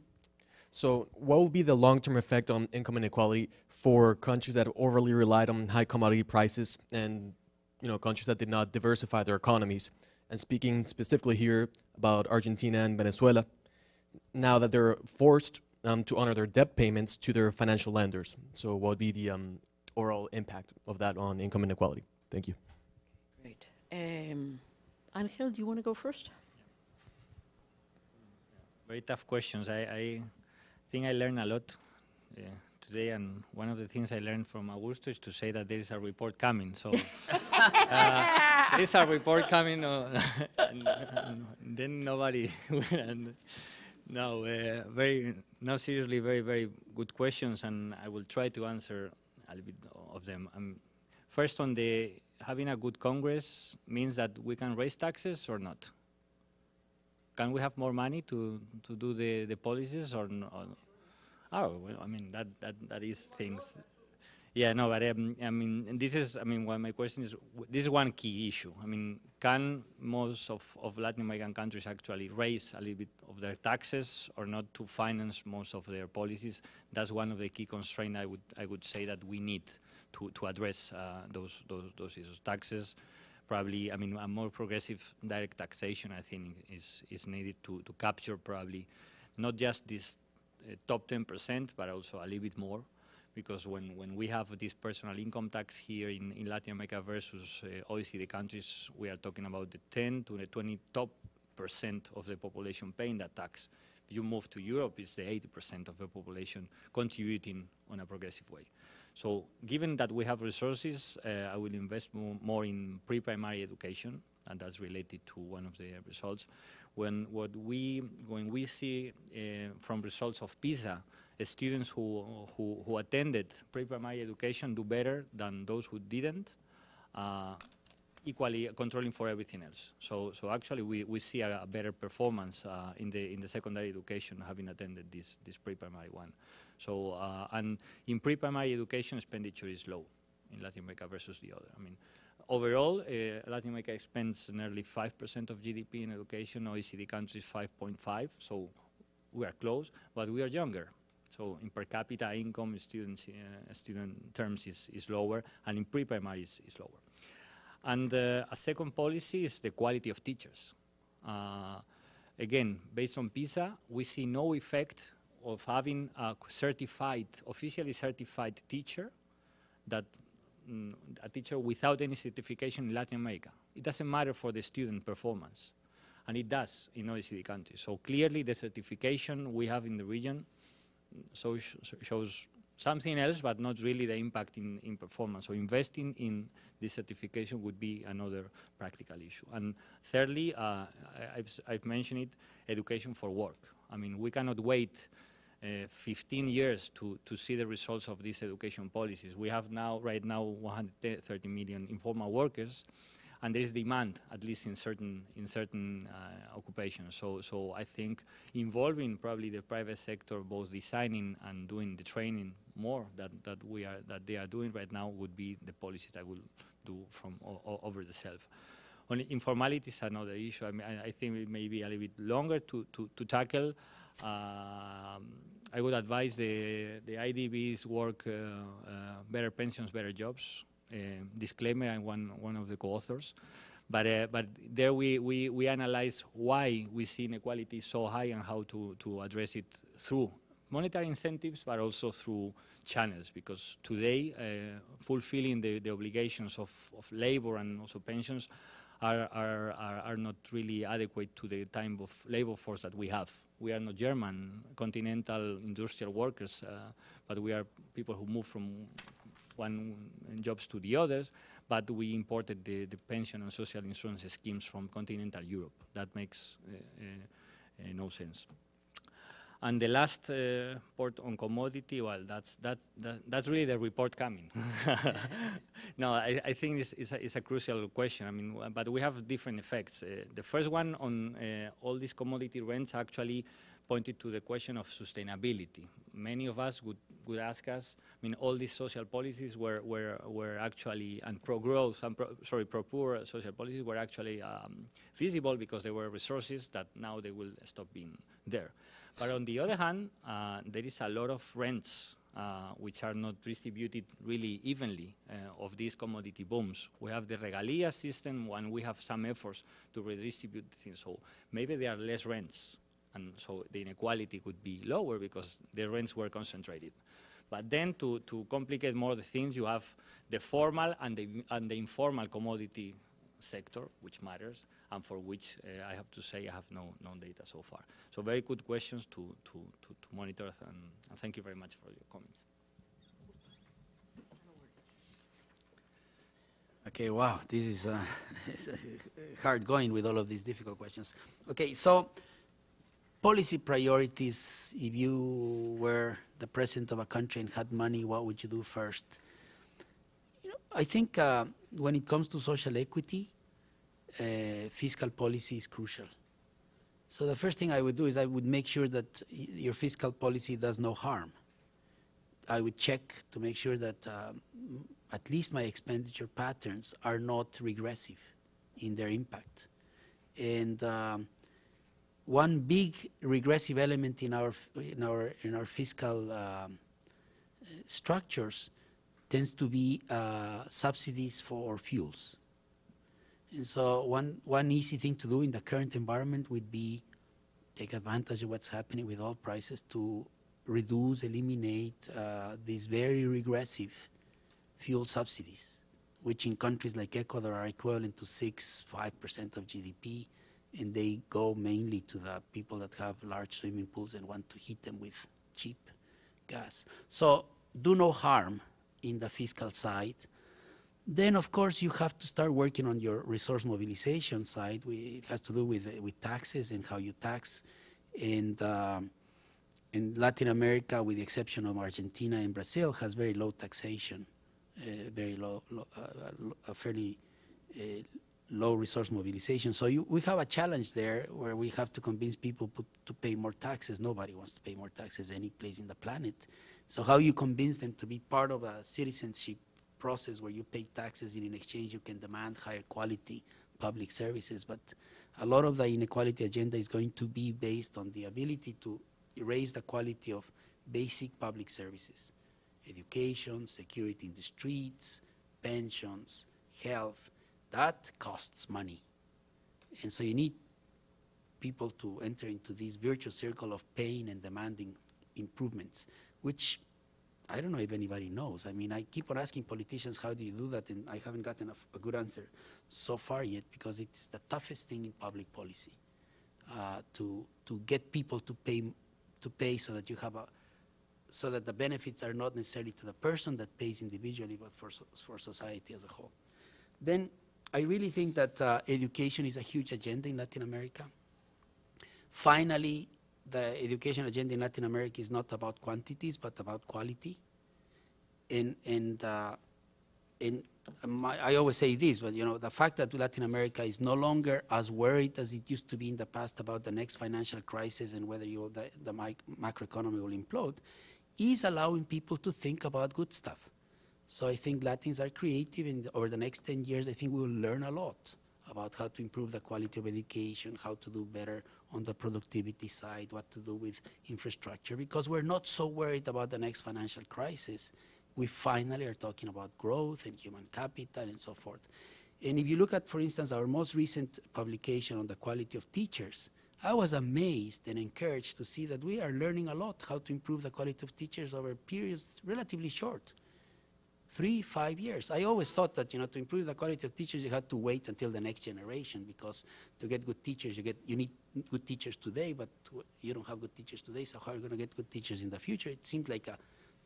So, what will be the long-term effect on income inequality for countries that overly relied on high commodity prices and, you know, countries that did not diversify their economies? And speaking specifically here about Argentina and Venezuela, now that they're forced um, to honor their debt payments to their financial lenders. So, what would be the um, overall impact of that on income inequality? Thank you. Great. Um, Angel, do you want to go first? Very tough questions. I, I think I learned a lot uh, today, and one of the things I learned from Augusto is to say that there is a report coming. So uh, there is a report coming, uh, and, and then nobody. and no, uh, very no, seriously, very very good questions, and I will try to answer a little bit of them. Um, first, on the having a good Congress means that we can raise taxes or not can we have more money to, to do the, the policies or? Oh, well, I mean, that, that, that is things. Yeah, no, but um, I mean, this is, I mean, well, my question is, this is one key issue. I mean, can most of, of Latin American countries actually raise a little bit of their taxes or not to finance most of their policies? That's one of the key constraints I would, I would say that we need to, to address uh, those, those, those issues. Taxes, probably, I mean, a more progressive direct taxation, I think, is, is needed to, to capture probably not just this uh, top 10%, but also a little bit more, because when, when we have this personal income tax here in, in Latin America versus uh, OECD countries, we are talking about the 10 to the 20 top percent of the population paying that tax. If you move to Europe, it's the 80% of the population contributing on a progressive way. So given that we have resources, uh, I will invest more, more in pre-primary education, and that's related to one of the results. When what we when we see uh, from results of PISA, students who, who who attended pre-primary education do better than those who didn't. Uh, equally controlling for everything else. So, so actually, we, we see a, a better performance uh, in the in the secondary education having attended this this pre-primary one. So, uh, and in pre-primary education, expenditure is low in Latin America versus the other. I mean, overall, uh, Latin America spends nearly five percent of GDP in education. OECD countries 5.5. So, we are close, but we are younger. So in per capita income, students, uh, student terms is, is lower, and in pre-primary is, is lower. And uh, a second policy is the quality of teachers. Uh, again, based on PISA, we see no effect of having a certified, officially certified teacher that mm, a teacher without any certification in Latin America. It doesn't matter for the student performance, and it does in OECD countries. So clearly the certification we have in the region so sh shows something else, but not really the impact in, in performance. So investing in this certification would be another practical issue. And thirdly, uh, I've, I've, mentioned it, education for work. I mean, we cannot wait uh, 15 years to, to see the results of these education policies. We have now, right now, 130 million informal workers, and there is demand, at least in certain in certain uh, occupations. So, so I think involving probably the private sector, both designing and doing the training more that, that we are that they are doing right now, would be the policy that will do from over the self. Only informality is another issue. I mean, I, I, think it may be a little bit longer to to, to tackle. Um, I would advise the the IDB's work, uh, uh, better pensions, better jobs uh, disclaimer, I'm one, one of the co-authors. But, uh, but there we, we, we analyze why we see inequality so high and how to, to address it through monetary incentives, but also through channels, because today uh, fulfilling the, the obligations of, of labor and also pensions are, are, are, are, not really adequate to the type of labor force that we have. We are not German continental industrial workers, uh, but we are people who move from one jobs to the others, but we imported the, the pension and social insurance schemes from continental Europe. That makes uh, uh, no sense. And the last uh, port on commodity, well, that's, that, that, that's really the report coming. no, I, I think this is a, a, crucial question. I mean, but we have different effects. Uh, the first one on uh, all these commodity rents actually pointed to the question of sustainability. Many of us would, would ask us, I mean, all these social policies were, were, were actually, and pro-growth, and pro, sorry, pro-poor social policies were actually um, feasible because there were resources that now they will stop being there. But on the other hand, uh, there is a lot of rents uh, which are not distributed really evenly uh, of these commodity booms. We have the regalia system and we have some efforts to redistribute things. So maybe there are less rents and so the inequality could be lower because the rents were concentrated. But then to, to complicate more the things, you have the formal and the, and the informal commodity sector, which matters, and for which uh, I have to say I have no, no data so far. So very good questions to, to, to, to monitor, and, and thank you very much for your comments. Okay, wow, this is uh, hard going with all of these difficult questions. Okay, so policy priorities, if you were the president of a country and had money, what would you do first? You know, I think uh, when it comes to social equity, uh, fiscal policy is crucial. So the first thing I would do is I would make sure that your fiscal policy does no harm. I would check to make sure that um, at least my expenditure patterns are not regressive in their impact. And um, one big regressive element in our in our in our fiscal um, structures tends to be uh, subsidies for fuels. And so one one easy thing to do in the current environment would be take advantage of what's happening with oil prices to reduce, eliminate uh, these very regressive fuel subsidies, which in countries like Ecuador are equivalent to 6, 5% of GDP, and they go mainly to the people that have large swimming pools and want to heat them with cheap gas. So do no harm in the fiscal side. Then, of course, you have to start working on your resource mobilization side. We, it has to do with, uh, with taxes and how you tax. And um, in Latin America, with the exception of Argentina and Brazil, has very low taxation, uh, very low, low uh, a fairly uh, low resource mobilization. So you, we have a challenge there where we have to convince people put, to pay more taxes. Nobody wants to pay more taxes any place in the planet. So how you convince them to be part of a citizenship process where you pay taxes and in exchange you can demand higher quality public services. But a lot of the inequality agenda is going to be based on the ability to raise the quality of basic public services, education, security in the streets, pensions, health. That costs money. And so you need people to enter into this virtuous circle of pain and demanding improvements, which I don't know if anybody knows. I mean, I keep on asking politicians, how do you do that? And I haven't gotten a, a good answer so far yet because it's the toughest thing in public policy uh, to, to get people to pay, to pay so that you have a, so that the benefits are not necessarily to the person that pays individually, but for, for society as a whole. Then I really think that uh, education is a huge agenda in Latin America. Finally, the education agenda in Latin America is not about quantities, but about quality. And, and, uh, and my, I always say this, but you know, the fact that Latin America is no longer as worried as it used to be in the past about the next financial crisis and whether you, the, the macroeconomy will implode, is allowing people to think about good stuff. So I think Latins are creative, and over the next 10 years, I think we will learn a lot about how to improve the quality of education, how to do better on the productivity side, what to do with infrastructure, because we're not so worried about the next financial crisis. We finally are talking about growth and human capital and so forth. And if you look at, for instance, our most recent publication on the quality of teachers, I was amazed and encouraged to see that we are learning a lot how to improve the quality of teachers over periods relatively short three, five years. I always thought that, you know, to improve the quality of teachers, you had to wait until the next generation because to get good teachers, you, get, you need good teachers today, but you don't have good teachers today, so how are you going to get good teachers in the future? It seems like a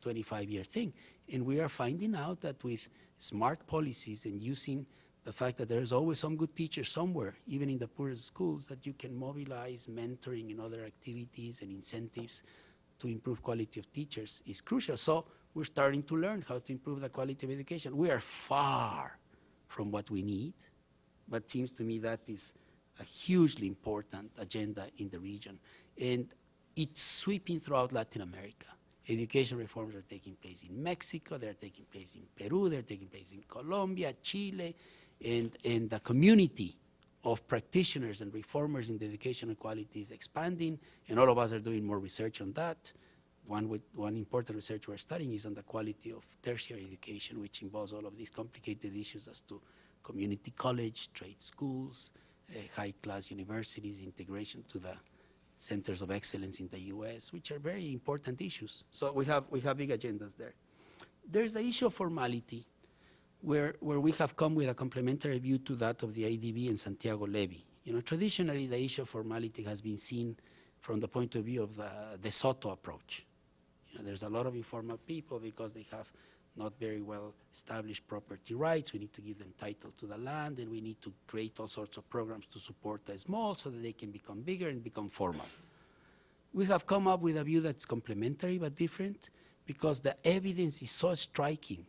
25-year thing. And we are finding out that with smart policies and using the fact that there's always some good teachers somewhere, even in the poorest schools, that you can mobilize mentoring and other activities and incentives to improve quality of teachers is crucial. So we're starting to learn how to improve the quality of education. We are far from what we need, but seems to me that is a hugely important agenda in the region. And it's sweeping throughout Latin America. Education reforms are taking place in Mexico, they're taking place in Peru, they're taking place in Colombia, Chile, and, and the community of practitioners and reformers in the education equality is expanding, and all of us are doing more research on that one, with, one important research we're studying is on the quality of tertiary education, which involves all of these complicated issues as to community college, trade schools, uh, high-class universities, integration to the centers of excellence in the U.S., which are very important issues. So we have, we have big agendas there. There's the issue of formality, where, where we have come with a complementary view to that of the IDB and Santiago Levy. You know, traditionally, the issue of formality has been seen from the point of view of the De Soto approach, know, there's a lot of informal people because they have not very well established property rights. We need to give them title to the land, and we need to create all sorts of programs to support the small so that they can become bigger and become formal. We have come up with a view that's complementary but different because the evidence is so striking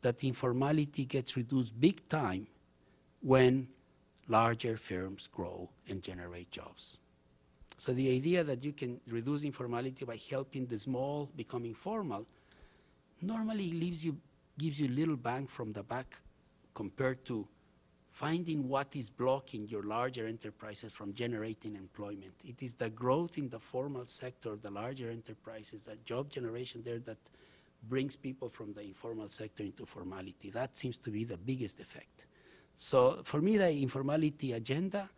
that informality gets reduced big time when larger firms grow and generate jobs. So the idea that you can reduce informality by helping the small becoming formal normally leaves you, gives you little bang from the back compared to finding what is blocking your larger enterprises from generating employment. It is the growth in the formal sector, the larger enterprises, the job generation there that brings people from the informal sector into formality. That seems to be the biggest effect. So for me, the informality agenda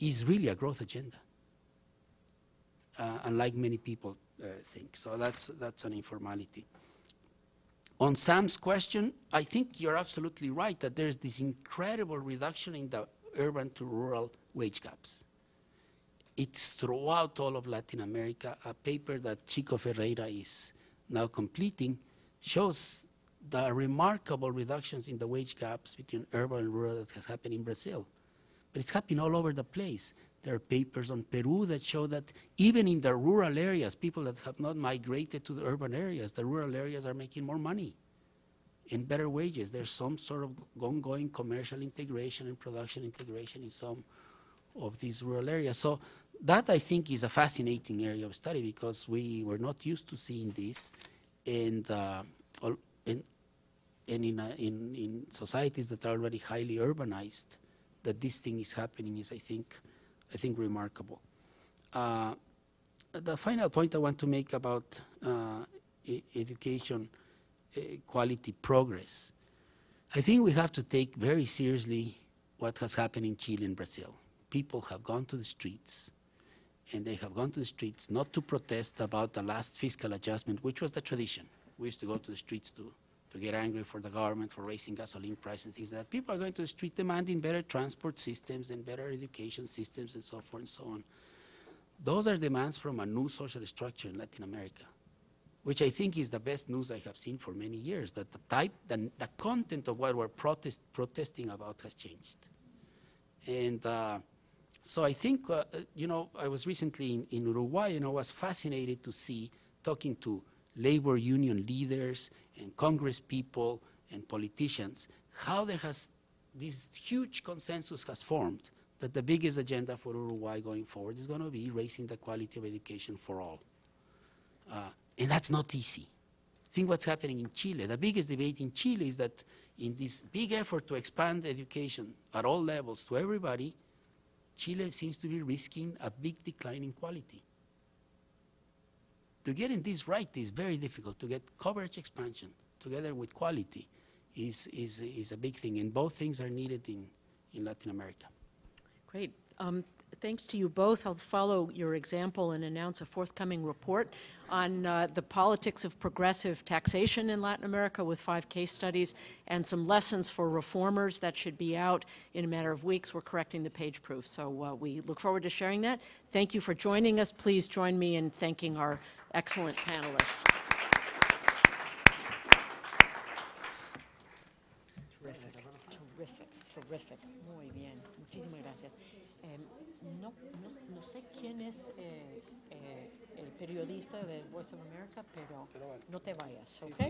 is really a growth agenda unlike many people uh, thing. So that's, that's an informality. On Sam's question, I think you're absolutely right that there's this incredible reduction in the urban to rural wage gaps. It's throughout all of Latin America. A paper that Chico Ferreira is now completing shows the remarkable reductions in the wage gaps between urban and rural that has happened in Brazil. But it's happening all over the place. There are papers on Peru that show that even in the rural areas, people that have not migrated to the urban areas, the rural areas are making more money and better wages. There's some sort of ongoing commercial integration and production integration in some of these rural areas. So that, I think, is a fascinating area of study because we were not used to seeing this. And, uh, and, and in, uh, in, in societies that are already highly urbanized, that this thing is happening is, I think, I think remarkable. Uh, the final point I want to make about uh, e- education quality progress, I think we have to take very seriously what has happened in Chile and Brazil. People have gone to the streets, and they have gone to the streets not to protest about the last fiscal adjustment, which was the tradition. We used to go to the streets to, to get angry for the government for raising gasoline prices and things like that. People are going to the street demanding better transport systems and better education systems and so forth and so on. Those are demands from a new social structure in Latin America, which I think is the best news I have seen for many years, that the type, the, the content of what we're protest, protesting about has changed. And uh, so I think, uh, uh, you know, I was recently in, in Uruguay and I was fascinated to see, talking to labor union leaders and Congress people and politicians, how there has, this huge consensus has formed that the biggest agenda for Uruguay going forward is going to be raising the quality of education for all. Uh, and that's not easy. Think what's happening in Chile. The biggest debate in Chile is that in this big effort to expand education at all levels to everybody, Chile seems to be risking a big decline in quality. To getting this right is very difficult. To get coverage expansion together with quality is, is, is a big thing, and both things are needed in, in Latin America. Great. Um, Thanks to you both. I'll follow your example and announce a forthcoming report on uh, the politics of progressive taxation in Latin America with five case studies and some lessons for reformers that should be out in a matter of weeks. We're correcting the page proof, so uh, we look forward to sharing that. Thank you for joining us. Please join me in thanking our excellent panelists. Terrific, terrific, terrific. Muy bien. Muchísimas gracias. Eh, no, no, no sé quién es eh, eh, el periodista de Voice of America, pero no te vayas, ¿ok?